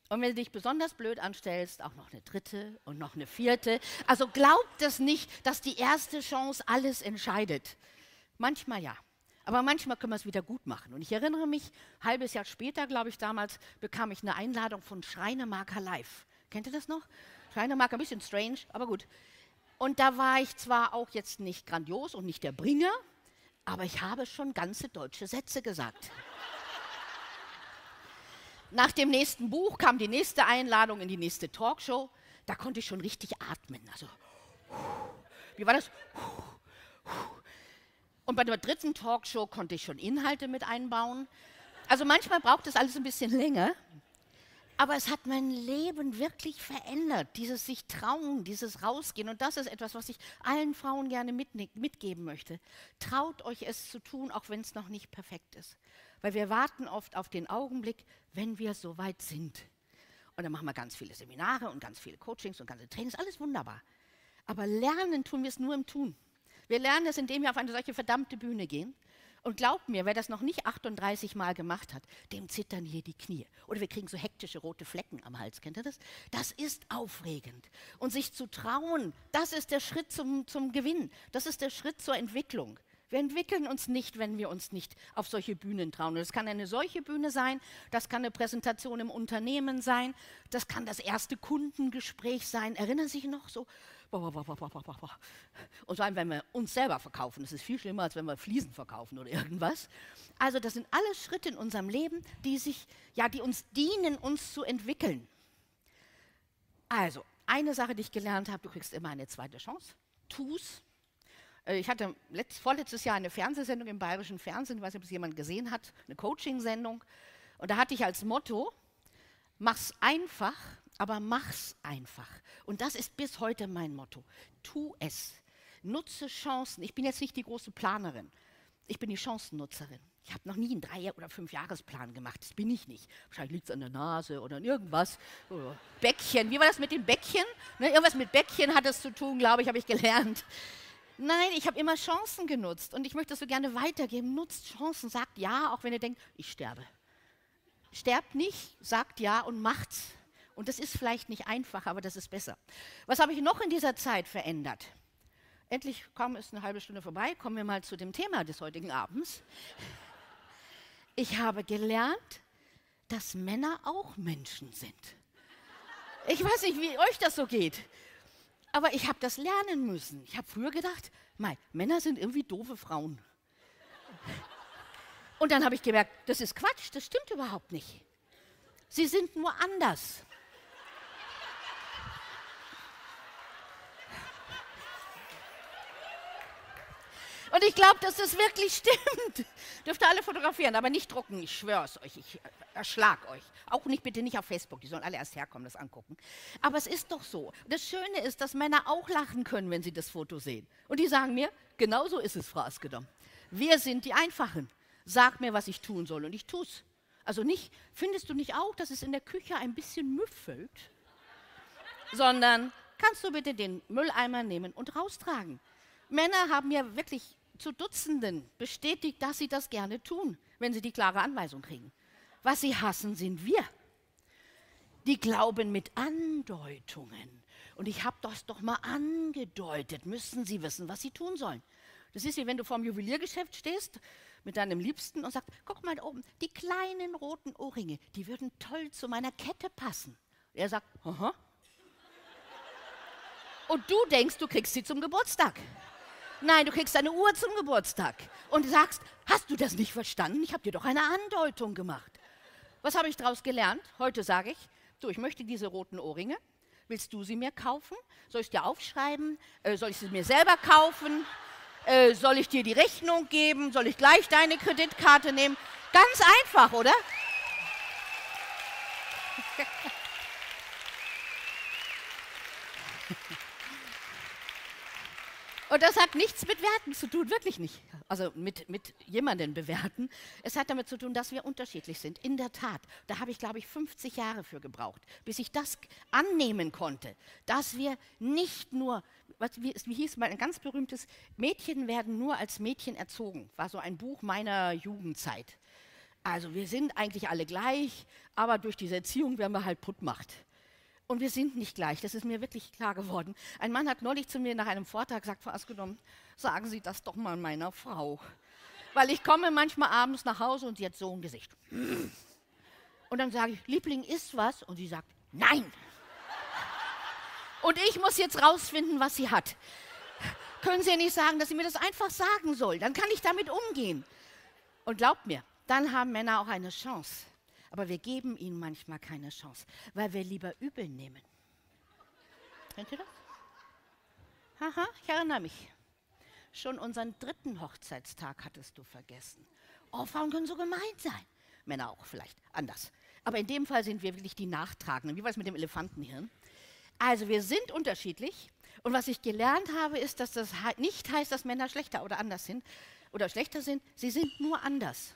Und wenn du dich besonders blöd anstellst, auch noch eine dritte und noch eine vierte. Also glaubt es nicht, dass die erste Chance alles entscheidet. Manchmal ja. Aber manchmal können wir es wieder gut machen. Und ich erinnere mich, ein halbes Jahr später, glaube ich, damals bekam ich eine Einladung von Schreinemarker Live. Kennt ihr das noch? Schreinemarker, ein bisschen strange, aber gut. Und da war ich zwar auch jetzt nicht grandios und nicht der Bringer, aber ich habe schon ganze deutsche Sätze gesagt. Nach dem nächsten Buch kam die nächste Einladung in die nächste Talkshow. Da konnte ich schon richtig atmen. Also, wie war das? Und bei der dritten Talkshow konnte ich schon Inhalte mit einbauen. Also manchmal braucht es alles ein bisschen länger. Aber es hat mein Leben wirklich verändert, dieses sich trauen, dieses rausgehen. Und das ist etwas, was ich allen Frauen gerne mitgeben möchte. Traut euch es zu tun, auch wenn es noch nicht perfekt ist. Weil wir warten oft auf den Augenblick, wenn wir so weit sind. Und dann machen wir ganz viele Seminare und ganz viele Coachings und ganze Trainings, alles wunderbar. Aber lernen tun wir es nur im Tun. Wir lernen es, indem wir auf eine solche verdammte Bühne gehen und glaubt mir, wer das noch nicht 38 Mal gemacht hat, dem zittern hier die Knie. Oder wir kriegen so hektische rote Flecken am Hals. Kennt ihr das? Das ist aufregend. Und sich zu trauen, das ist der Schritt zum, zum Gewinn. Das ist der Schritt zur Entwicklung. Wir entwickeln uns nicht, wenn wir uns nicht auf solche Bühnen trauen. Das kann eine solche Bühne sein, das kann eine Präsentation im Unternehmen sein, das kann das erste Kundengespräch sein. Erinnern Sie sich noch so? Und vor allem, wenn wir uns selber verkaufen, das ist viel schlimmer, als wenn wir Fliesen verkaufen oder irgendwas. Also das sind alles Schritte in unserem Leben, die, sich, ja, die uns dienen, uns zu entwickeln. Also, eine Sache, die ich gelernt habe, du kriegst immer eine zweite Chance. Tu's. Äh, ich hatte letzt, vorletztes Jahr eine Fernsehsendung im bayerischen Fernsehen, ich weiß nicht, ob es jemand gesehen hat, eine Coaching-Sendung. Und da hatte ich als Motto, mach's einfach, aber mach's einfach. Und das ist bis heute mein Motto. Tu es. Nutze Chancen. Ich bin jetzt nicht die große Planerin. Ich bin die Chancennutzerin. Ich habe noch nie einen Drei- oder Fünfjahresplan gemacht. Das bin ich nicht. Wahrscheinlich liegt es an der Nase oder an irgendwas. Oder Bäckchen. Wie war das mit den Bäckchen? Ne, irgendwas mit Bäckchen hat es zu tun, glaube ich, habe ich gelernt. Nein, ich habe immer Chancen genutzt und ich möchte das so gerne weitergeben. Nutzt Chancen, sagt ja, auch wenn ihr denkt, ich sterbe. Sterbt nicht, sagt ja und macht's. Und das ist vielleicht nicht einfach, aber das ist besser. Was habe ich noch in dieser Zeit verändert? Endlich kaum ist eine halbe Stunde vorbei, kommen wir mal zu dem Thema des heutigen Abends. Ich habe gelernt, dass Männer auch Menschen sind. Ich weiß nicht, wie euch das so geht. Aber ich habe das lernen müssen. Ich habe früher gedacht, mei, Männer sind irgendwie doofe Frauen. Und dann habe ich gemerkt, das ist Quatsch, das stimmt überhaupt nicht. Sie sind nur anders. Und ich glaube, dass das wirklich stimmt. Dürft ihr alle fotografieren, aber nicht drucken, ich schwöre es euch, ich erschlag euch. Auch nicht bitte nicht auf Facebook, die sollen alle erst herkommen, das angucken. Aber es ist doch so. Das Schöne ist, dass Männer auch lachen können, wenn sie das Foto sehen. Und die sagen mir, genau so ist es, Frau Askedom. Wir sind die Einfachen. Sag mir, was ich tun soll und ich tu's. Also nicht, findest du nicht auch, dass es in der Küche ein bisschen müffelt? Sondern kannst du bitte den Mülleimer nehmen und raustragen. Männer haben mir wirklich zu Dutzenden bestätigt, dass sie das gerne tun, wenn sie die klare Anweisung kriegen. Was sie hassen, sind wir. Die glauben mit Andeutungen. Und ich habe das doch mal angedeutet. Müssen sie wissen, was sie tun sollen. Das ist wie wenn du vor dem Juweliergeschäft stehst mit deinem Liebsten und sagst, guck mal da oben, die kleinen roten Ohrringe, die würden toll zu meiner Kette passen. Er sagt, aha. Und du denkst, du kriegst sie zum Geburtstag. Nein, du kriegst eine Uhr zum Geburtstag und sagst, hast du das nicht verstanden? Ich habe dir doch eine Andeutung gemacht. Was habe ich daraus gelernt? Heute sage ich, du, ich möchte diese roten Ohrringe. Willst du sie mir kaufen? Soll ich dir aufschreiben? Äh, soll ich sie mir selber kaufen? Äh, soll ich dir die Rechnung geben? Soll ich gleich deine Kreditkarte nehmen? Ganz einfach, oder? Und das hat nichts mit Werten zu tun, wirklich nicht. Also mit, mit jemanden bewerten. Es hat damit zu tun, dass wir unterschiedlich sind. In der Tat. Da habe ich, glaube ich, 50 Jahre für gebraucht, bis ich das annehmen konnte, dass wir nicht nur, was, wie, wie hieß mal ein ganz berühmtes, Mädchen werden nur als Mädchen erzogen. War so ein Buch meiner Jugendzeit. Also wir sind eigentlich alle gleich, aber durch diese Erziehung werden wir halt puttmacht. Und wir sind nicht gleich, das ist mir wirklich klar geworden. Ein Mann hat neulich zu mir nach einem Vortrag gesagt, Frau Asgenommen, sagen Sie das doch mal meiner Frau. Weil ich komme manchmal abends nach Hause und sie hat so ein Gesicht. Und dann sage ich, Liebling, ist was? Und sie sagt, nein. Und ich muss jetzt rausfinden, was sie hat. Können Sie ja nicht sagen, dass sie mir das einfach sagen soll. Dann kann ich damit umgehen. Und glaubt mir, dann haben Männer auch eine Chance. Aber wir geben ihnen manchmal keine Chance, weil wir lieber übel nehmen. Kennt ihr das? Haha, ich erinnere mich. Schon unseren dritten Hochzeitstag hattest du vergessen. Oh, Frauen können so gemein sein. Männer auch vielleicht, anders. Aber in dem Fall sind wir wirklich die Nachtragenden. Wie war es mit dem Elefantenhirn? Also wir sind unterschiedlich. Und was ich gelernt habe, ist, dass das nicht heißt, dass Männer schlechter oder anders sind oder schlechter sind. Sie sind nur anders.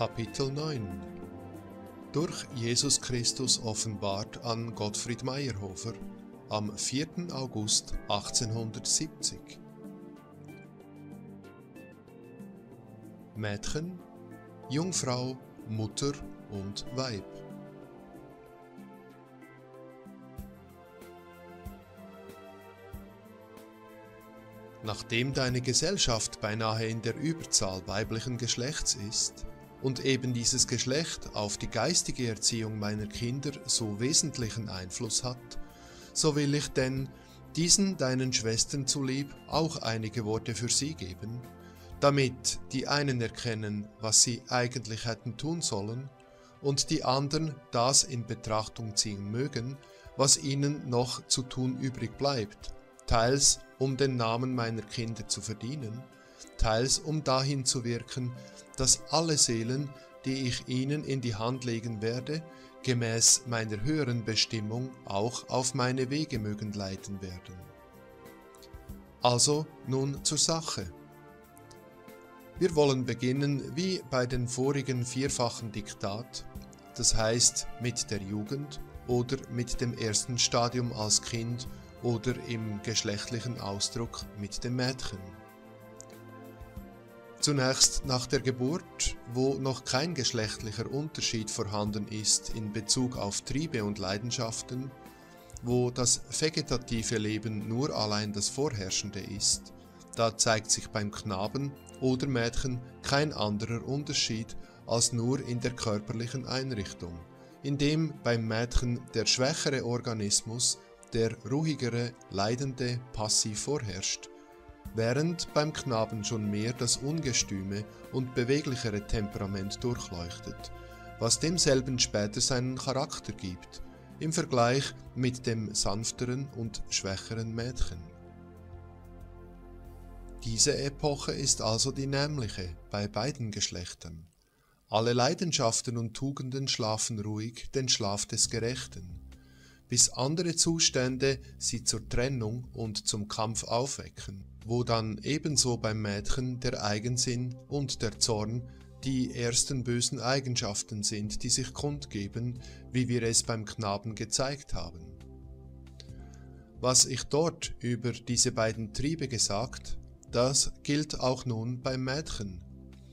Kapitel 9 Durch Jesus Christus offenbart an Gottfried Meyerhofer am 4. August 1870 Mädchen, Jungfrau, Mutter und Weib Nachdem deine Gesellschaft beinahe in der Überzahl weiblichen Geschlechts ist, und eben dieses Geschlecht auf die geistige Erziehung meiner Kinder so wesentlichen Einfluss hat, so will ich denn diesen deinen Schwestern zulieb auch einige Worte für sie geben, damit die einen erkennen, was sie eigentlich hätten tun sollen, und die anderen das in Betrachtung ziehen mögen, was ihnen noch zu tun übrig bleibt, teils um den Namen meiner Kinder zu verdienen, teils um dahin zu wirken, dass alle Seelen, die ich ihnen in die Hand legen werde, gemäß meiner höheren Bestimmung auch auf meine Wege mögen leiten werden. Also nun zur Sache. Wir wollen beginnen wie bei den vorigen vierfachen Diktat, das heißt mit der Jugend oder mit dem ersten Stadium als Kind oder im geschlechtlichen Ausdruck mit dem Mädchen. Zunächst nach der Geburt, wo noch kein geschlechtlicher Unterschied vorhanden ist in Bezug auf Triebe und Leidenschaften, wo das vegetative Leben nur allein das vorherrschende ist, da zeigt sich beim Knaben oder Mädchen kein anderer Unterschied als nur in der körperlichen Einrichtung, indem beim Mädchen der schwächere Organismus, der ruhigere, leidende passiv vorherrscht, während beim Knaben schon mehr das ungestüme und beweglichere Temperament durchleuchtet, was demselben später seinen Charakter gibt, im Vergleich mit dem sanfteren und schwächeren Mädchen. Diese Epoche ist also die nämliche bei beiden Geschlechtern. Alle Leidenschaften und Tugenden schlafen ruhig den Schlaf des Gerechten, bis andere Zustände sie zur Trennung und zum Kampf aufwecken wo dann ebenso beim Mädchen der Eigensinn und der Zorn die ersten bösen Eigenschaften sind, die sich kundgeben, wie wir es beim Knaben gezeigt haben. Was ich dort über diese beiden Triebe gesagt, das gilt auch nun beim Mädchen.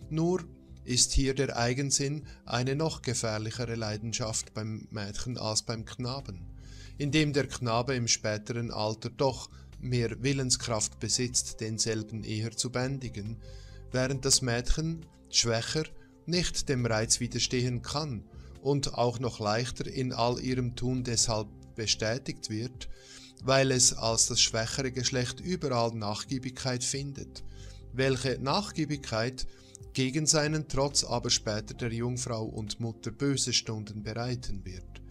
Nur ist hier der Eigensinn eine noch gefährlichere Leidenschaft beim Mädchen als beim Knaben, indem der Knabe im späteren Alter doch mehr Willenskraft besitzt, denselben eher zu bändigen, während das Mädchen, schwächer, nicht dem Reiz widerstehen kann und auch noch leichter in all ihrem Tun deshalb bestätigt wird, weil es als das schwächere Geschlecht überall Nachgiebigkeit findet, welche Nachgiebigkeit gegen seinen Trotz aber später der Jungfrau und Mutter böse Stunden bereiten wird,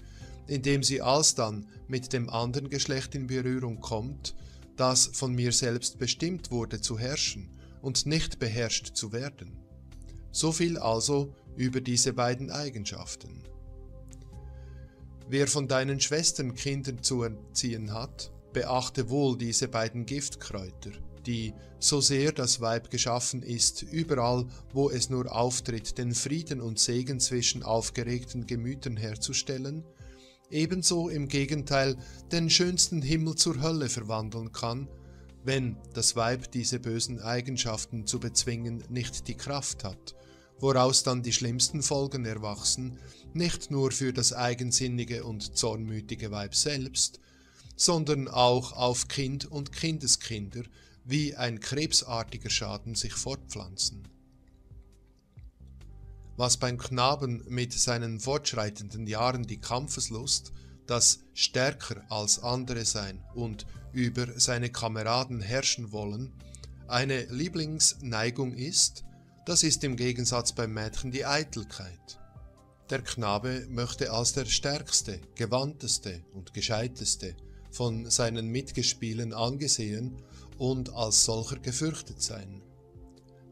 indem sie alsdann mit dem anderen Geschlecht in Berührung kommt das von mir selbst bestimmt wurde zu herrschen und nicht beherrscht zu werden. So viel also über diese beiden Eigenschaften. Wer von deinen Schwestern Kinder zu erziehen hat, beachte wohl diese beiden Giftkräuter, die, so sehr das Weib geschaffen ist, überall, wo es nur auftritt, den Frieden und Segen zwischen aufgeregten Gemütern herzustellen, ebenso im Gegenteil den schönsten Himmel zur Hölle verwandeln kann, wenn das Weib diese bösen Eigenschaften zu bezwingen nicht die Kraft hat, woraus dann die schlimmsten Folgen erwachsen, nicht nur für das eigensinnige und zornmütige Weib selbst, sondern auch auf Kind und Kindeskinder, wie ein krebsartiger Schaden sich fortpflanzen was beim Knaben mit seinen fortschreitenden Jahren die Kampfeslust, das stärker als andere sein und über seine Kameraden herrschen wollen, eine Lieblingsneigung ist, das ist im Gegensatz beim Mädchen die Eitelkeit. Der Knabe möchte als der stärkste, gewandteste und gescheiteste von seinen Mitgespielen angesehen und als solcher gefürchtet sein.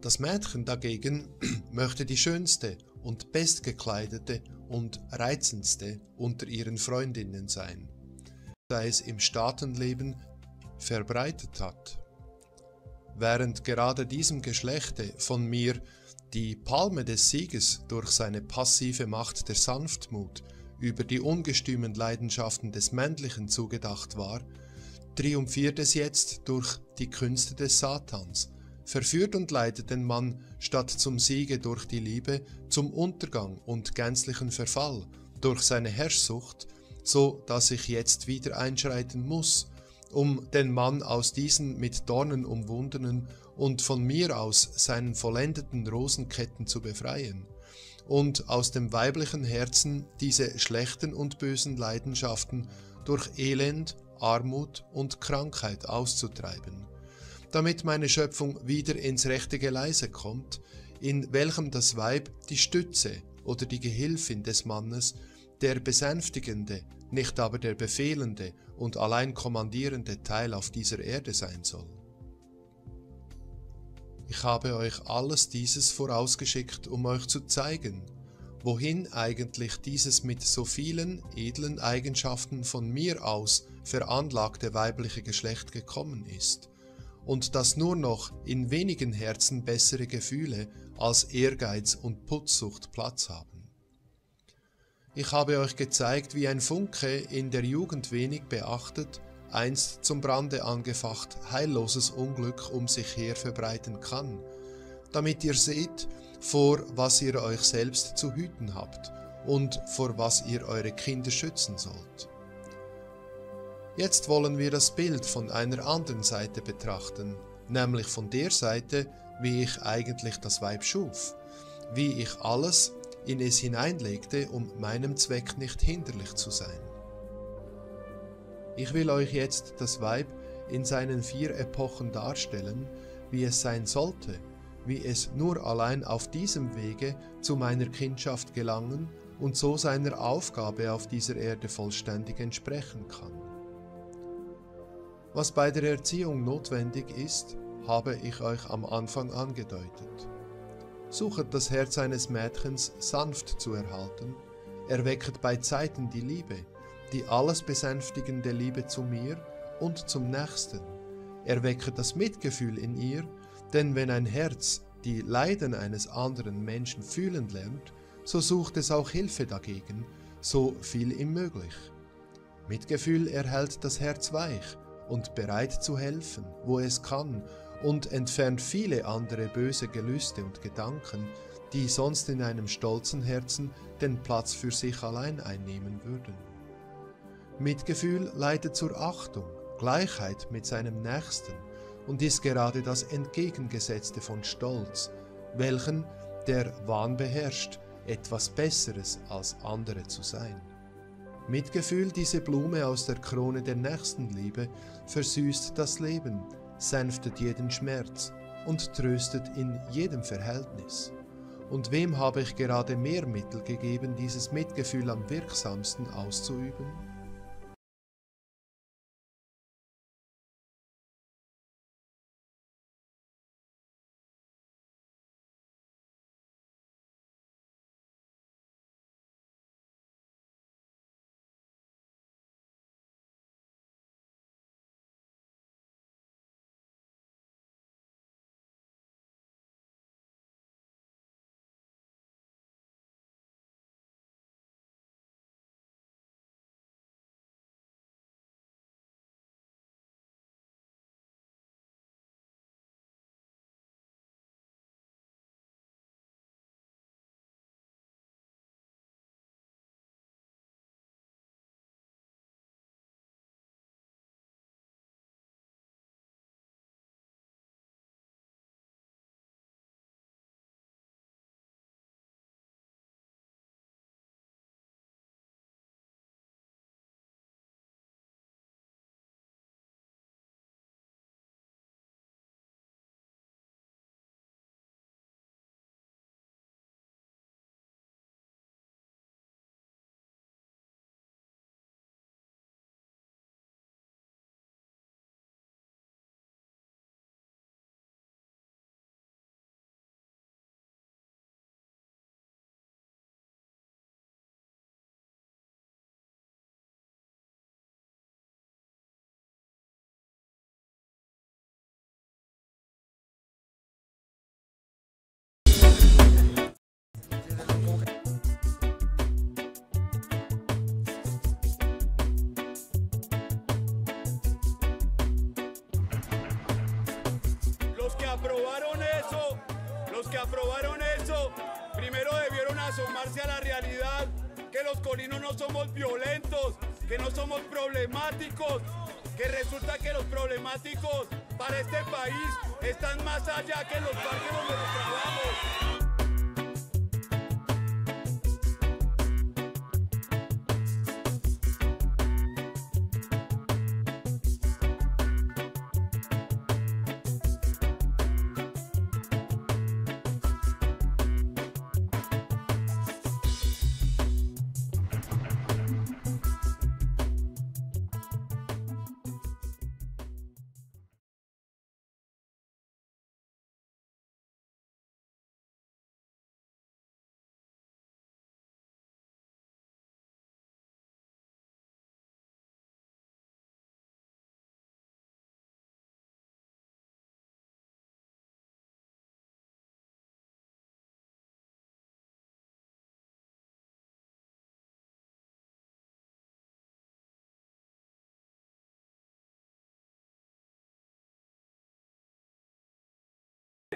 Das Mädchen dagegen möchte die schönste und bestgekleidete und reizendste unter ihren Freundinnen sein, sei es im Staatenleben verbreitet hat. Während gerade diesem Geschlechte von mir die Palme des Sieges durch seine passive Macht der Sanftmut über die ungestümen Leidenschaften des Männlichen zugedacht war, triumphiert es jetzt durch die Künste des Satans, verführt und leitet den Mann statt zum Siege durch die Liebe zum Untergang und gänzlichen Verfall durch seine Herrschsucht, so dass ich jetzt wieder einschreiten muss, um den Mann aus diesen mit Dornen umwundenen und von mir aus seinen vollendeten Rosenketten zu befreien und aus dem weiblichen Herzen diese schlechten und bösen Leidenschaften durch Elend, Armut und Krankheit auszutreiben damit meine Schöpfung wieder ins rechte Geleise kommt, in welchem das Weib die Stütze oder die Gehilfin des Mannes, der besänftigende, nicht aber der befehlende und allein kommandierende Teil auf dieser Erde sein soll. Ich habe euch alles dieses vorausgeschickt, um euch zu zeigen, wohin eigentlich dieses mit so vielen edlen Eigenschaften von mir aus veranlagte weibliche Geschlecht gekommen ist und dass nur noch in wenigen Herzen bessere Gefühle als Ehrgeiz und Putzsucht Platz haben. Ich habe euch gezeigt, wie ein Funke in der Jugend wenig beachtet, einst zum Brande angefacht, heilloses Unglück um sich her verbreiten kann, damit ihr seht, vor was ihr euch selbst zu hüten habt und vor was ihr eure Kinder schützen sollt. Jetzt wollen wir das Bild von einer anderen Seite betrachten, nämlich von der Seite, wie ich eigentlich das Weib schuf, wie ich alles in es hineinlegte, um meinem Zweck nicht hinderlich zu sein. Ich will euch jetzt das Weib in seinen vier Epochen darstellen, wie es sein sollte, wie es nur allein auf diesem Wege zu meiner Kindschaft gelangen und so seiner Aufgabe auf dieser Erde vollständig entsprechen kann. Was bei der Erziehung notwendig ist, habe ich euch am Anfang angedeutet. Suchet das Herz eines Mädchens sanft zu erhalten, erwecket bei Zeiten die Liebe, die alles besänftigende Liebe zu mir und zum Nächsten, erwecket das Mitgefühl in ihr, denn wenn ein Herz die Leiden eines anderen Menschen fühlen lernt, so sucht es auch Hilfe dagegen, so viel ihm möglich. Mitgefühl erhält das Herz weich und bereit zu helfen, wo es kann, und entfernt viele andere böse Gelüste und Gedanken, die sonst in einem stolzen Herzen den Platz für sich allein einnehmen würden. Mitgefühl leitet zur Achtung, Gleichheit mit seinem Nächsten und ist gerade das entgegengesetzte von Stolz, welchen der Wahn beherrscht, etwas Besseres als andere zu sein. Mitgefühl, diese Blume aus der Krone der Nächstenliebe, versüßt das Leben, sänftet jeden Schmerz und tröstet in jedem Verhältnis. Und wem habe ich gerade mehr Mittel gegeben, dieses Mitgefühl am wirksamsten auszuüben? Aprobaron eso, los que aprobaron eso, primero debieron asomarse a la realidad que los colinos no somos violentos, que no somos problemáticos, que resulta que los problemáticos para este país están más allá que los barrios donde trabajamos.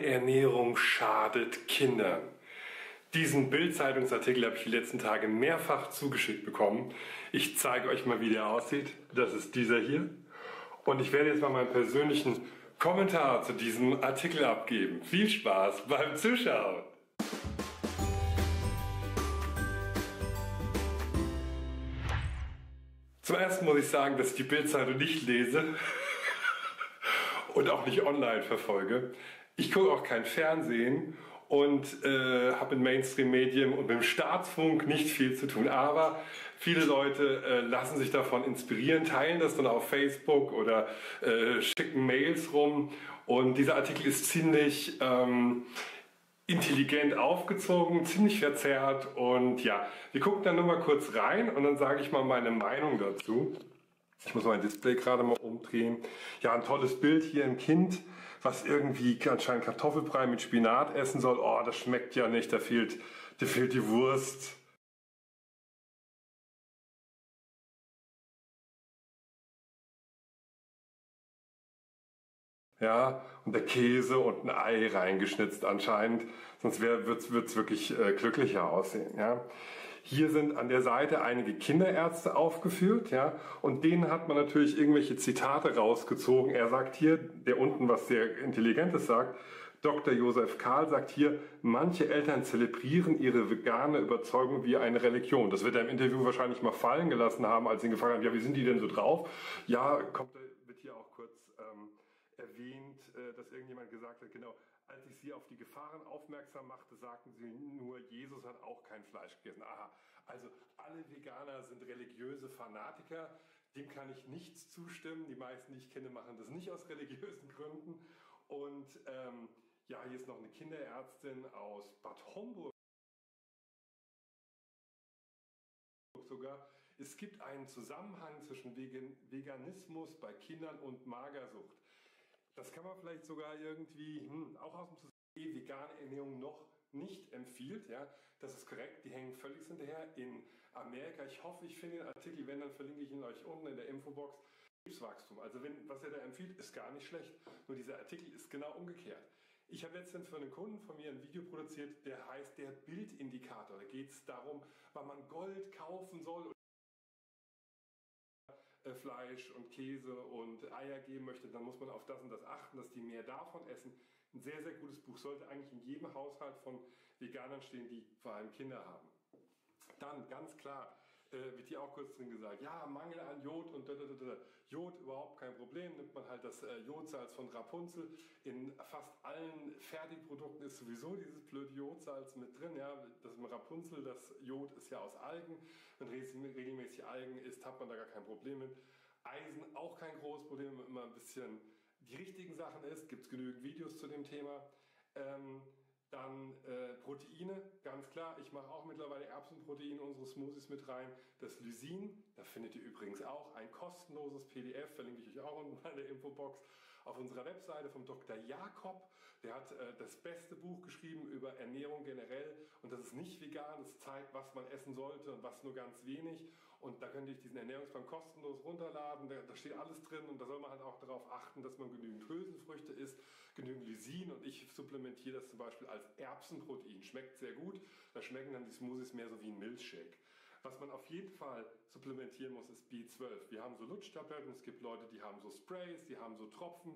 Ernährung schadet Kindern. Diesen Bild-Zeitungsartikel habe ich die letzten Tage mehrfach zugeschickt bekommen. Ich zeige euch mal, wie der aussieht. Das ist dieser hier. Und ich werde jetzt mal meinen persönlichen Kommentar zu diesem Artikel abgeben. Viel Spaß beim Zuschauen. Zum ersten muss ich sagen, dass ich die Bildzeitung nicht lese und auch nicht online verfolge. Ich gucke auch kein Fernsehen und äh, habe mit Mainstream-Medien und mit dem Staatsfunk nicht viel zu tun. Aber viele Leute äh, lassen sich davon inspirieren, teilen das dann auf Facebook oder äh, schicken Mails rum. Und dieser Artikel ist ziemlich ähm, intelligent aufgezogen, ziemlich verzerrt. Und ja, wir gucken dann nur mal kurz rein und dann sage ich mal meine Meinung dazu. Ich muss mein Display gerade mal umdrehen. Ja, ein tolles Bild hier im Kind, was irgendwie anscheinend Kartoffelbrei mit Spinat essen soll. Oh, das schmeckt ja nicht, da fehlt, da fehlt die Wurst. Ja, und der Käse und ein Ei reingeschnitzt anscheinend, sonst wird es wirklich äh, glücklicher aussehen. Ja. Hier sind an der Seite einige Kinderärzte aufgeführt, ja, und denen hat man natürlich irgendwelche Zitate rausgezogen. Er sagt hier, der unten was sehr Intelligentes sagt, Dr. Josef Kahl sagt hier, manche Eltern zelebrieren ihre vegane Überzeugung wie eine Religion. Das wird er im Interview wahrscheinlich mal fallen gelassen haben, als sie ihn gefragt haben, ja, wie sind die denn so drauf? Ja, kommt, wird hier auch kurz ähm, erwähnt, äh, dass irgendjemand gesagt hat, genau, als ich sie auf die Gefahren aufmerksam machte, sagten sie nur, Jesus hat auch kein Fleisch gegessen. Aha, also alle Veganer sind religiöse Fanatiker. Dem kann ich nichts zustimmen. Die meisten, die ich kenne, machen das nicht aus religiösen Gründen. Und ähm, ja, hier ist noch eine Kinderärztin aus Bad Homburg sogar. Es gibt einen Zusammenhang zwischen Veganismus bei Kindern und Magersucht. Das kann man vielleicht sogar irgendwie hm, auch aus dem Zusammenhang vegane Ernährung noch nicht empfiehlt. Ja, das ist korrekt. Die hängen völlig hinterher in Amerika. Ich hoffe, ich finde den Artikel. Wenn, dann verlinke ich ihn euch unten in der Infobox. Krebswachstum. Also wenn, was er da empfiehlt, ist gar nicht schlecht. Nur dieser Artikel ist genau umgekehrt. Ich habe letztens für einen Kunden von mir ein Video produziert, der heißt der Bildindikator. Da geht es darum, wann man Gold kaufen soll Fleisch und Käse und Eier geben möchte, dann muss man auf das und das achten, dass die mehr davon essen. Ein sehr, sehr gutes Buch sollte eigentlich in jedem Haushalt von Veganern stehen, die vor allem Kinder haben. Dann ganz klar, äh, wird hier auch kurz drin gesagt, ja, Mangel an Jod und da, da, da, Jod überhaupt kein Problem, nimmt man halt das äh, Jodsalz von Rapunzel. In fast allen Fertigprodukten ist sowieso dieses blöde Jodsalz mit drin. Ja, das Rapunzel, das Jod ist ja aus Algen. Wenn man regelmäßig Algen isst, hat man da gar kein Problem mit. Eisen auch kein großes Problem, wenn man immer ein bisschen die richtigen Sachen isst. Gibt es genügend Videos zu dem Thema. Ähm, dann äh, Proteine, ganz klar. Ich mache auch mittlerweile Erbsenprotein in unsere Smoothies mit rein. Das Lysin, da findet ihr übrigens auch ein kostenloses PDF, verlinke ich euch auch unten in der Infobox auf unserer Webseite vom Dr. Jakob. Der hat äh, das beste Buch geschrieben über Ernährung generell und das ist nicht vegan, es zeigt, was man essen sollte und was nur ganz wenig. Und da könnt ihr diesen Ernährungsplan kostenlos runterladen, da, da steht alles drin und da soll man halt auch darauf achten, dass man genügend Hülsenfrüchte isst, genügend Lysin und ich supplementiere das zum Beispiel als Erbsenprotein. Schmeckt sehr gut, da schmecken dann die Smoothies mehr so wie ein Milchshake. Was man auf jeden Fall supplementieren muss, ist B12. Wir haben so Lutschtabletten, es gibt Leute, die haben so Sprays, die haben so Tropfen.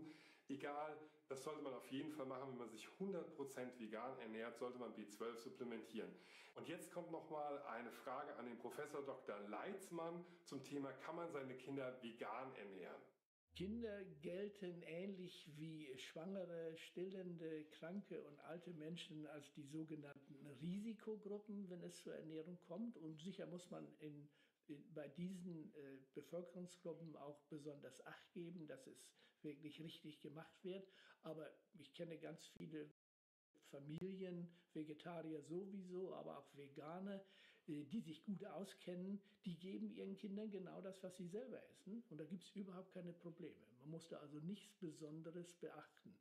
Egal, das sollte man auf jeden Fall machen, wenn man sich 100% vegan ernährt, sollte man B12 supplementieren. Und jetzt kommt nochmal eine Frage an den Professor Dr. Leitzmann zum Thema, kann man seine Kinder vegan ernähren? Kinder gelten ähnlich wie Schwangere, Stillende, Kranke und alte Menschen als die sogenannten Risikogruppen, wenn es zur Ernährung kommt. Und sicher muss man in, in, bei diesen äh, Bevölkerungsgruppen auch besonders Acht geben, dass es wirklich richtig gemacht wird. Aber ich kenne ganz viele Familien, Vegetarier sowieso, aber auch Veganer, die sich gut auskennen, die geben ihren Kindern genau das, was sie selber essen. Und da gibt es überhaupt keine Probleme. Man muss da also nichts Besonderes beachten.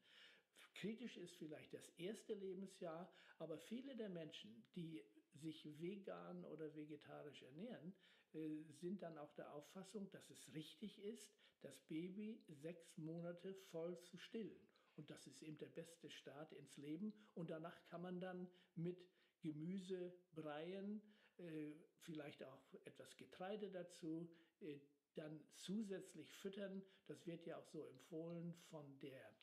Kritisch ist vielleicht das erste Lebensjahr, aber viele der Menschen, die sich vegan oder vegetarisch ernähren, äh, sind dann auch der Auffassung, dass es richtig ist, das Baby sechs Monate voll zu stillen Und das ist eben der beste Start ins Leben. Und danach kann man dann mit Gemüse breien, äh, vielleicht auch etwas Getreide dazu, äh, dann zusätzlich füttern. Das wird ja auch so empfohlen von der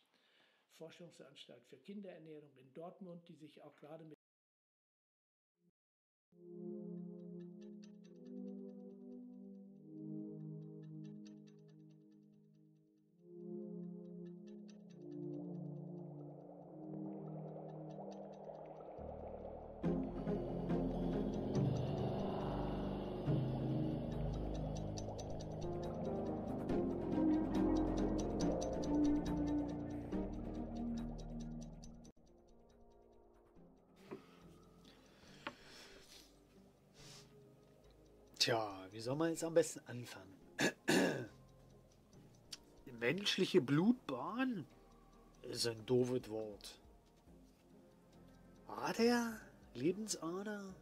Forschungsanstalt für Kinderernährung in Dortmund, die sich auch gerade mit wie soll man jetzt am besten anfangen? Menschliche Blutbahn ist ein doofes Wort. Ader, Lebensader,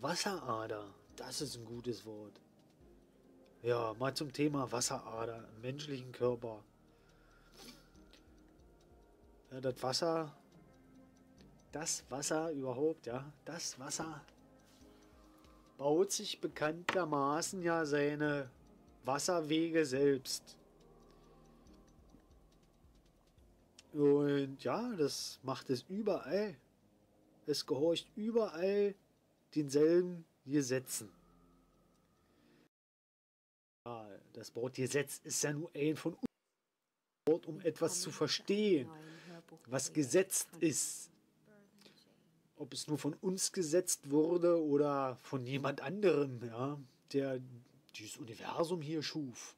Wasserader, das ist ein gutes Wort. Ja, mal zum Thema Wasserader im menschlichen Körper. Ja, das Wasser, das Wasser überhaupt, ja, das Wasser baut sich bekanntermaßen ja seine Wasserwege selbst. Und ja, das macht es überall. Es gehorcht überall denselben Gesetzen. Ja, das Wort Gesetz ist ja nur ein von uns, um etwas zu verstehen, was gesetzt ist ob es nur von uns gesetzt wurde oder von jemand anderem, ja, der dieses Universum hier schuf.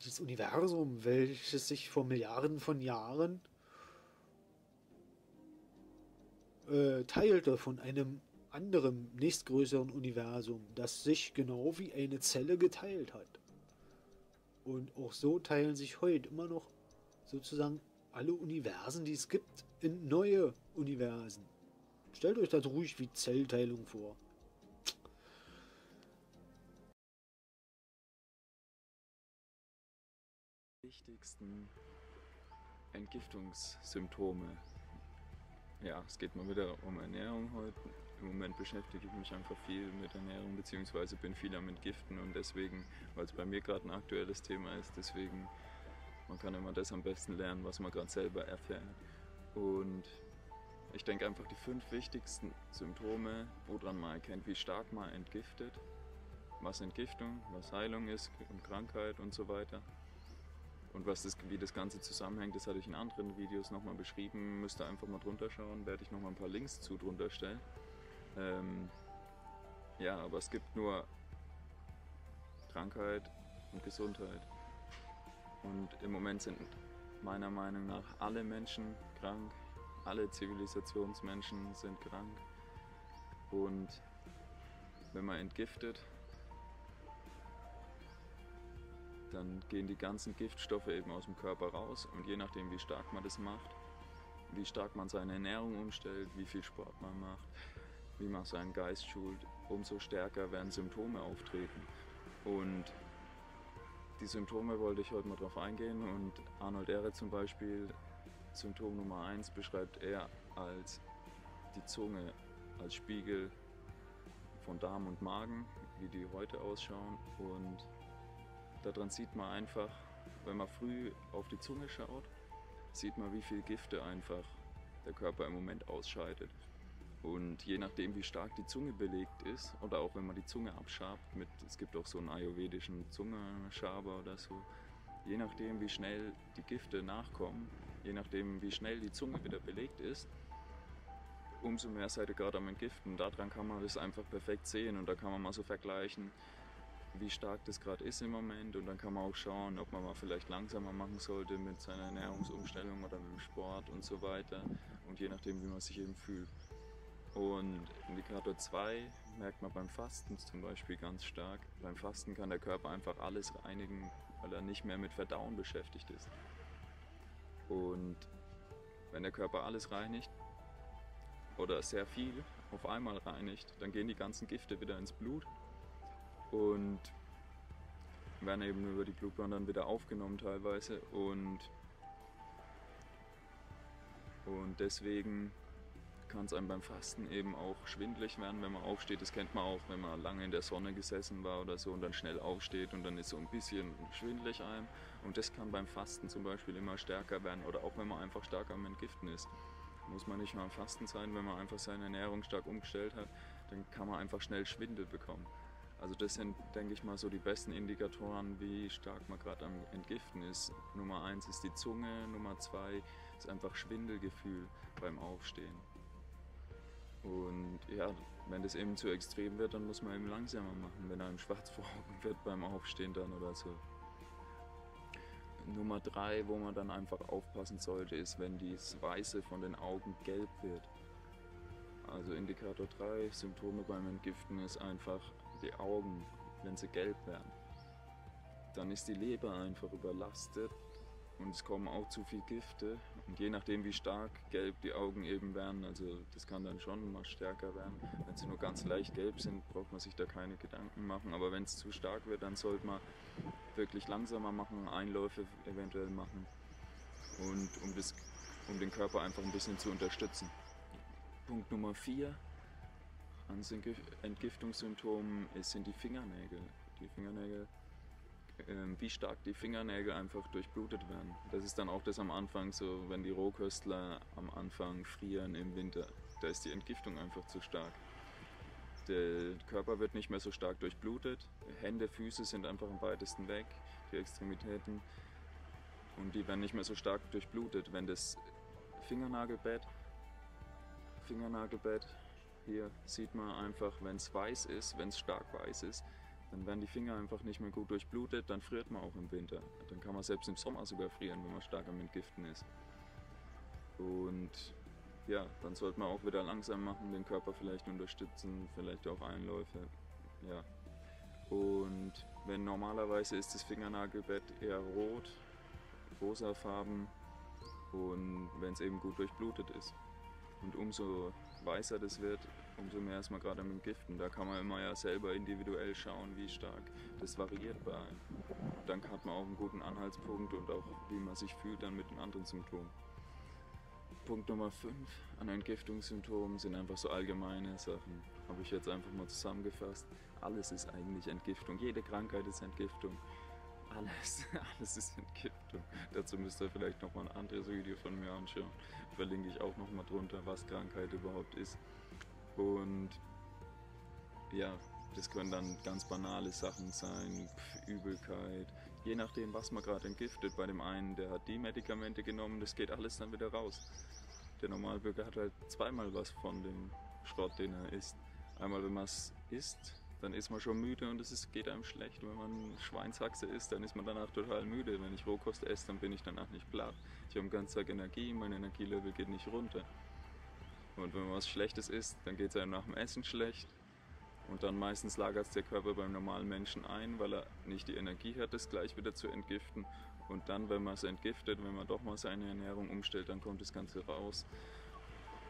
Dieses Universum, welches sich vor Milliarden von Jahren äh, teilte von einem anderen, nächstgrößeren Universum, das sich genau wie eine Zelle geteilt hat. Und auch so teilen sich heute immer noch sozusagen alle Universen, die es gibt, in neue Universen. Stellt euch das ruhig wie Zellteilung vor. Wichtigsten Entgiftungssymptome. Ja, es geht mal wieder um Ernährung heute. Im Moment beschäftige ich mich einfach viel mit Ernährung, beziehungsweise bin viel am Entgiften und deswegen, weil es bei mir gerade ein aktuelles Thema ist, deswegen man kann immer das am besten lernen, was man gerade selber erfährt. Und ich denke einfach die fünf wichtigsten Symptome, woran man erkennt, wie stark man entgiftet, was Entgiftung, was Heilung ist und Krankheit und so weiter. Und was das, wie das Ganze zusammenhängt, das hatte ich in anderen Videos nochmal beschrieben. Müsst ihr einfach mal drunter schauen, werde ich nochmal ein paar Links zu drunter stellen. Ähm, ja, aber es gibt nur Krankheit und Gesundheit. Und im Moment sind meiner Meinung nach alle Menschen krank, alle Zivilisationsmenschen sind krank. Und wenn man entgiftet, dann gehen die ganzen Giftstoffe eben aus dem Körper raus und je nachdem, wie stark man das macht, wie stark man seine Ernährung umstellt, wie viel Sport man macht, wie man seinen Geist schult, umso stärker werden Symptome auftreten. Und die Symptome wollte ich heute mal drauf eingehen und Arnold Ehre zum Beispiel, Symptom Nummer 1 beschreibt er als die Zunge als Spiegel von Darm und Magen, wie die heute ausschauen und daran sieht man einfach, wenn man früh auf die Zunge schaut, sieht man, wie viel Gifte einfach der Körper im Moment ausscheidet. Und je nachdem, wie stark die Zunge belegt ist, oder auch wenn man die Zunge abschabt, mit, es gibt auch so einen ayurvedischen Zungenschaber oder so, je nachdem, wie schnell die Gifte nachkommen, je nachdem, wie schnell die Zunge wieder belegt ist, umso mehr seid ihr gerade am Entgiften. Daran kann man das einfach perfekt sehen und da kann man mal so vergleichen, wie stark das gerade ist im Moment und dann kann man auch schauen, ob man mal vielleicht langsamer machen sollte mit seiner Ernährungsumstellung oder mit dem Sport und so weiter und je nachdem, wie man sich eben fühlt. Und Indikator 2 merkt man beim Fasten zum Beispiel ganz stark. Beim Fasten kann der Körper einfach alles reinigen, weil er nicht mehr mit Verdauen beschäftigt ist. Und wenn der Körper alles reinigt oder sehr viel auf einmal reinigt, dann gehen die ganzen Gifte wieder ins Blut. Und werden eben über die Blutbahn dann wieder aufgenommen teilweise und, und deswegen kann es einem beim Fasten eben auch schwindlig werden, wenn man aufsteht. Das kennt man auch, wenn man lange in der Sonne gesessen war oder so und dann schnell aufsteht und dann ist so ein bisschen schwindlig einem. Und das kann beim Fasten zum Beispiel immer stärker werden oder auch wenn man einfach stark am Entgiften ist. Muss man nicht mal am Fasten sein, wenn man einfach seine Ernährung stark umgestellt hat, dann kann man einfach schnell Schwindel bekommen. Also das sind, denke ich mal, so die besten Indikatoren, wie stark man gerade am Entgiften ist. Nummer eins ist die Zunge, Nummer zwei ist einfach Schwindelgefühl beim Aufstehen. Und ja, wenn das eben zu extrem wird, dann muss man eben langsamer machen, wenn einem schwarz vor Augen wird beim Aufstehen dann oder so. Nummer drei, wo man dann einfach aufpassen sollte, ist, wenn das Weiße von den Augen gelb wird. Also Indikator 3, Symptome beim Entgiften ist einfach die Augen, wenn sie gelb werden. Dann ist die Leber einfach überlastet und es kommen auch zu viel Gifte. Und je nachdem, wie stark gelb die Augen eben werden, also das kann dann schon mal stärker werden. Wenn sie nur ganz leicht gelb sind, braucht man sich da keine Gedanken machen. Aber wenn es zu stark wird, dann sollte man wirklich langsamer machen, Einläufe eventuell machen. Und um, das, um den Körper einfach ein bisschen zu unterstützen. Punkt Nummer 4 an Entgiftungssymptomen sind die Fingernägel. Die Fingernägel wie stark die Fingernägel einfach durchblutet werden. Das ist dann auch das am Anfang so, wenn die Rohköstler am Anfang frieren im Winter, da ist die Entgiftung einfach zu stark. Der Körper wird nicht mehr so stark durchblutet, Hände, Füße sind einfach am weitesten weg, die Extremitäten, und die werden nicht mehr so stark durchblutet. Wenn das Fingernagelbett, Fingernagelbett, hier sieht man einfach, wenn es weiß ist, wenn es stark weiß ist, dann werden die Finger einfach nicht mehr gut durchblutet, dann friert man auch im Winter. Dann kann man selbst im Sommer sogar frieren, wenn man stark am Entgiften ist. Und ja, dann sollte man auch wieder langsam machen, den Körper vielleicht unterstützen, vielleicht auch Einläufe. Ja. Und wenn normalerweise ist das Fingernagelbett eher rot, rosafarben und wenn es eben gut durchblutet ist. Und umso weißer das wird, umso mehr ist man gerade am Entgiften. Da kann man immer ja selber individuell schauen, wie stark das variiert bei einem. Dann hat man auch einen guten Anhaltspunkt und auch wie man sich fühlt dann mit den anderen Symptomen. Punkt Nummer 5 an Entgiftungssymptomen sind einfach so allgemeine Sachen. Habe ich jetzt einfach mal zusammengefasst. Alles ist eigentlich Entgiftung. Jede Krankheit ist Entgiftung. Alles, alles ist Entgiftung. Dazu müsst ihr vielleicht nochmal ein anderes Video von mir anschauen. Verlinke ich auch nochmal drunter, was Krankheit überhaupt ist. Und ja, das können dann ganz banale Sachen sein, Übelkeit, je nachdem, was man gerade entgiftet. Bei dem einen, der hat die Medikamente genommen, das geht alles dann wieder raus. Der Normalbürger hat halt zweimal was von dem Schrott, den er isst. Einmal, wenn man es isst, dann ist man schon müde und es geht einem schlecht. Wenn man Schweinshaxe isst, dann ist man danach total müde. Wenn ich Rohkost esse, dann bin ich danach nicht platt. Ich habe den ganzen Tag Energie, mein Energielevel geht nicht runter. Und wenn man was Schlechtes isst, dann geht es einem nach dem Essen schlecht. Und dann meistens lagert es der Körper beim normalen Menschen ein, weil er nicht die Energie hat, das gleich wieder zu entgiften. Und dann, wenn man es entgiftet, wenn man doch mal seine Ernährung umstellt, dann kommt das Ganze raus.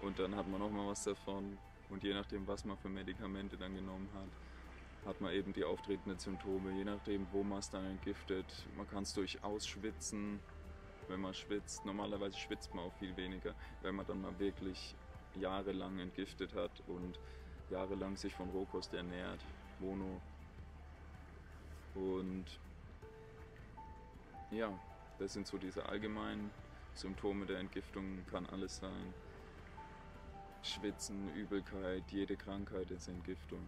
Und dann hat man noch mal was davon. Und je nachdem, was man für Medikamente dann genommen hat, hat man eben die auftretenden Symptome. Je nachdem, wo man es dann entgiftet. Man kann es durch Ausschwitzen, wenn man schwitzt. Normalerweise schwitzt man auch viel weniger, wenn man dann mal wirklich jahrelang entgiftet hat und jahrelang sich von Rohkost ernährt, Mono. Und ja, das sind so diese allgemeinen Symptome der Entgiftung, kann alles sein. Schwitzen, Übelkeit, jede Krankheit ist Entgiftung.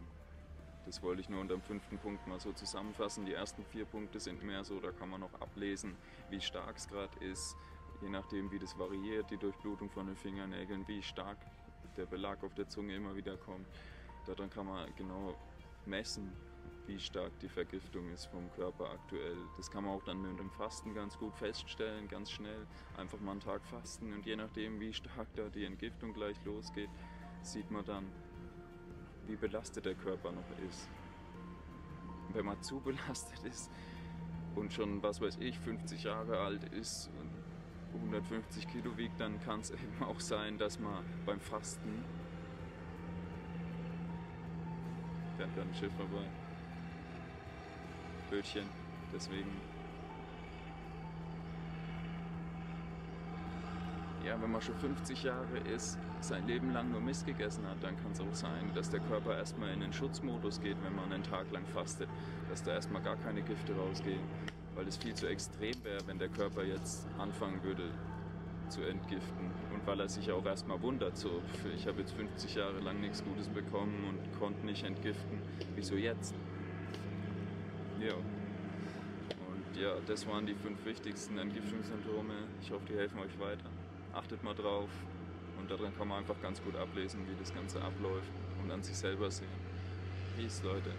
Das wollte ich nur unter dem fünften Punkt mal so zusammenfassen. Die ersten vier Punkte sind mehr so, da kann man noch ablesen, wie stark es gerade ist, je nachdem wie das variiert, die Durchblutung von den Fingernägeln, wie stark der Belag auf der Zunge immer wieder kommt. Daran kann man genau messen, wie stark die Vergiftung ist vom Körper aktuell. Das kann man auch dann mit dem Fasten ganz gut feststellen, ganz schnell. Einfach mal einen Tag fasten und je nachdem, wie stark da die Entgiftung gleich losgeht, sieht man dann, wie belastet der Körper noch ist. Wenn man zu belastet ist und schon, was weiß ich, 50 Jahre alt ist und 150 Kilo wiegt, dann kann es eben auch sein, dass man beim Fasten. Fährt gerade ein Schiff vorbei. Bötchen. Deswegen ja, wenn man schon 50 Jahre ist, sein Leben lang nur Mist gegessen hat, dann kann es auch sein, dass der Körper erstmal in den Schutzmodus geht, wenn man einen Tag lang fastet, dass da erstmal gar keine Gifte rausgehen, weil es viel zu extrem wäre, wenn der Körper jetzt anfangen würde zu entgiften und weil er sich auch erstmal wundert, so, ich habe jetzt 50 Jahre lang nichts Gutes bekommen und konnte nicht entgiften, wieso jetzt? Ja. Und ja, das waren die fünf wichtigsten Entgiftungssymptome. Ich hoffe, die helfen euch weiter achtet mal drauf und daran kann man einfach ganz gut ablesen, wie das Ganze abläuft und an sich selber sehen. Peace, Leute.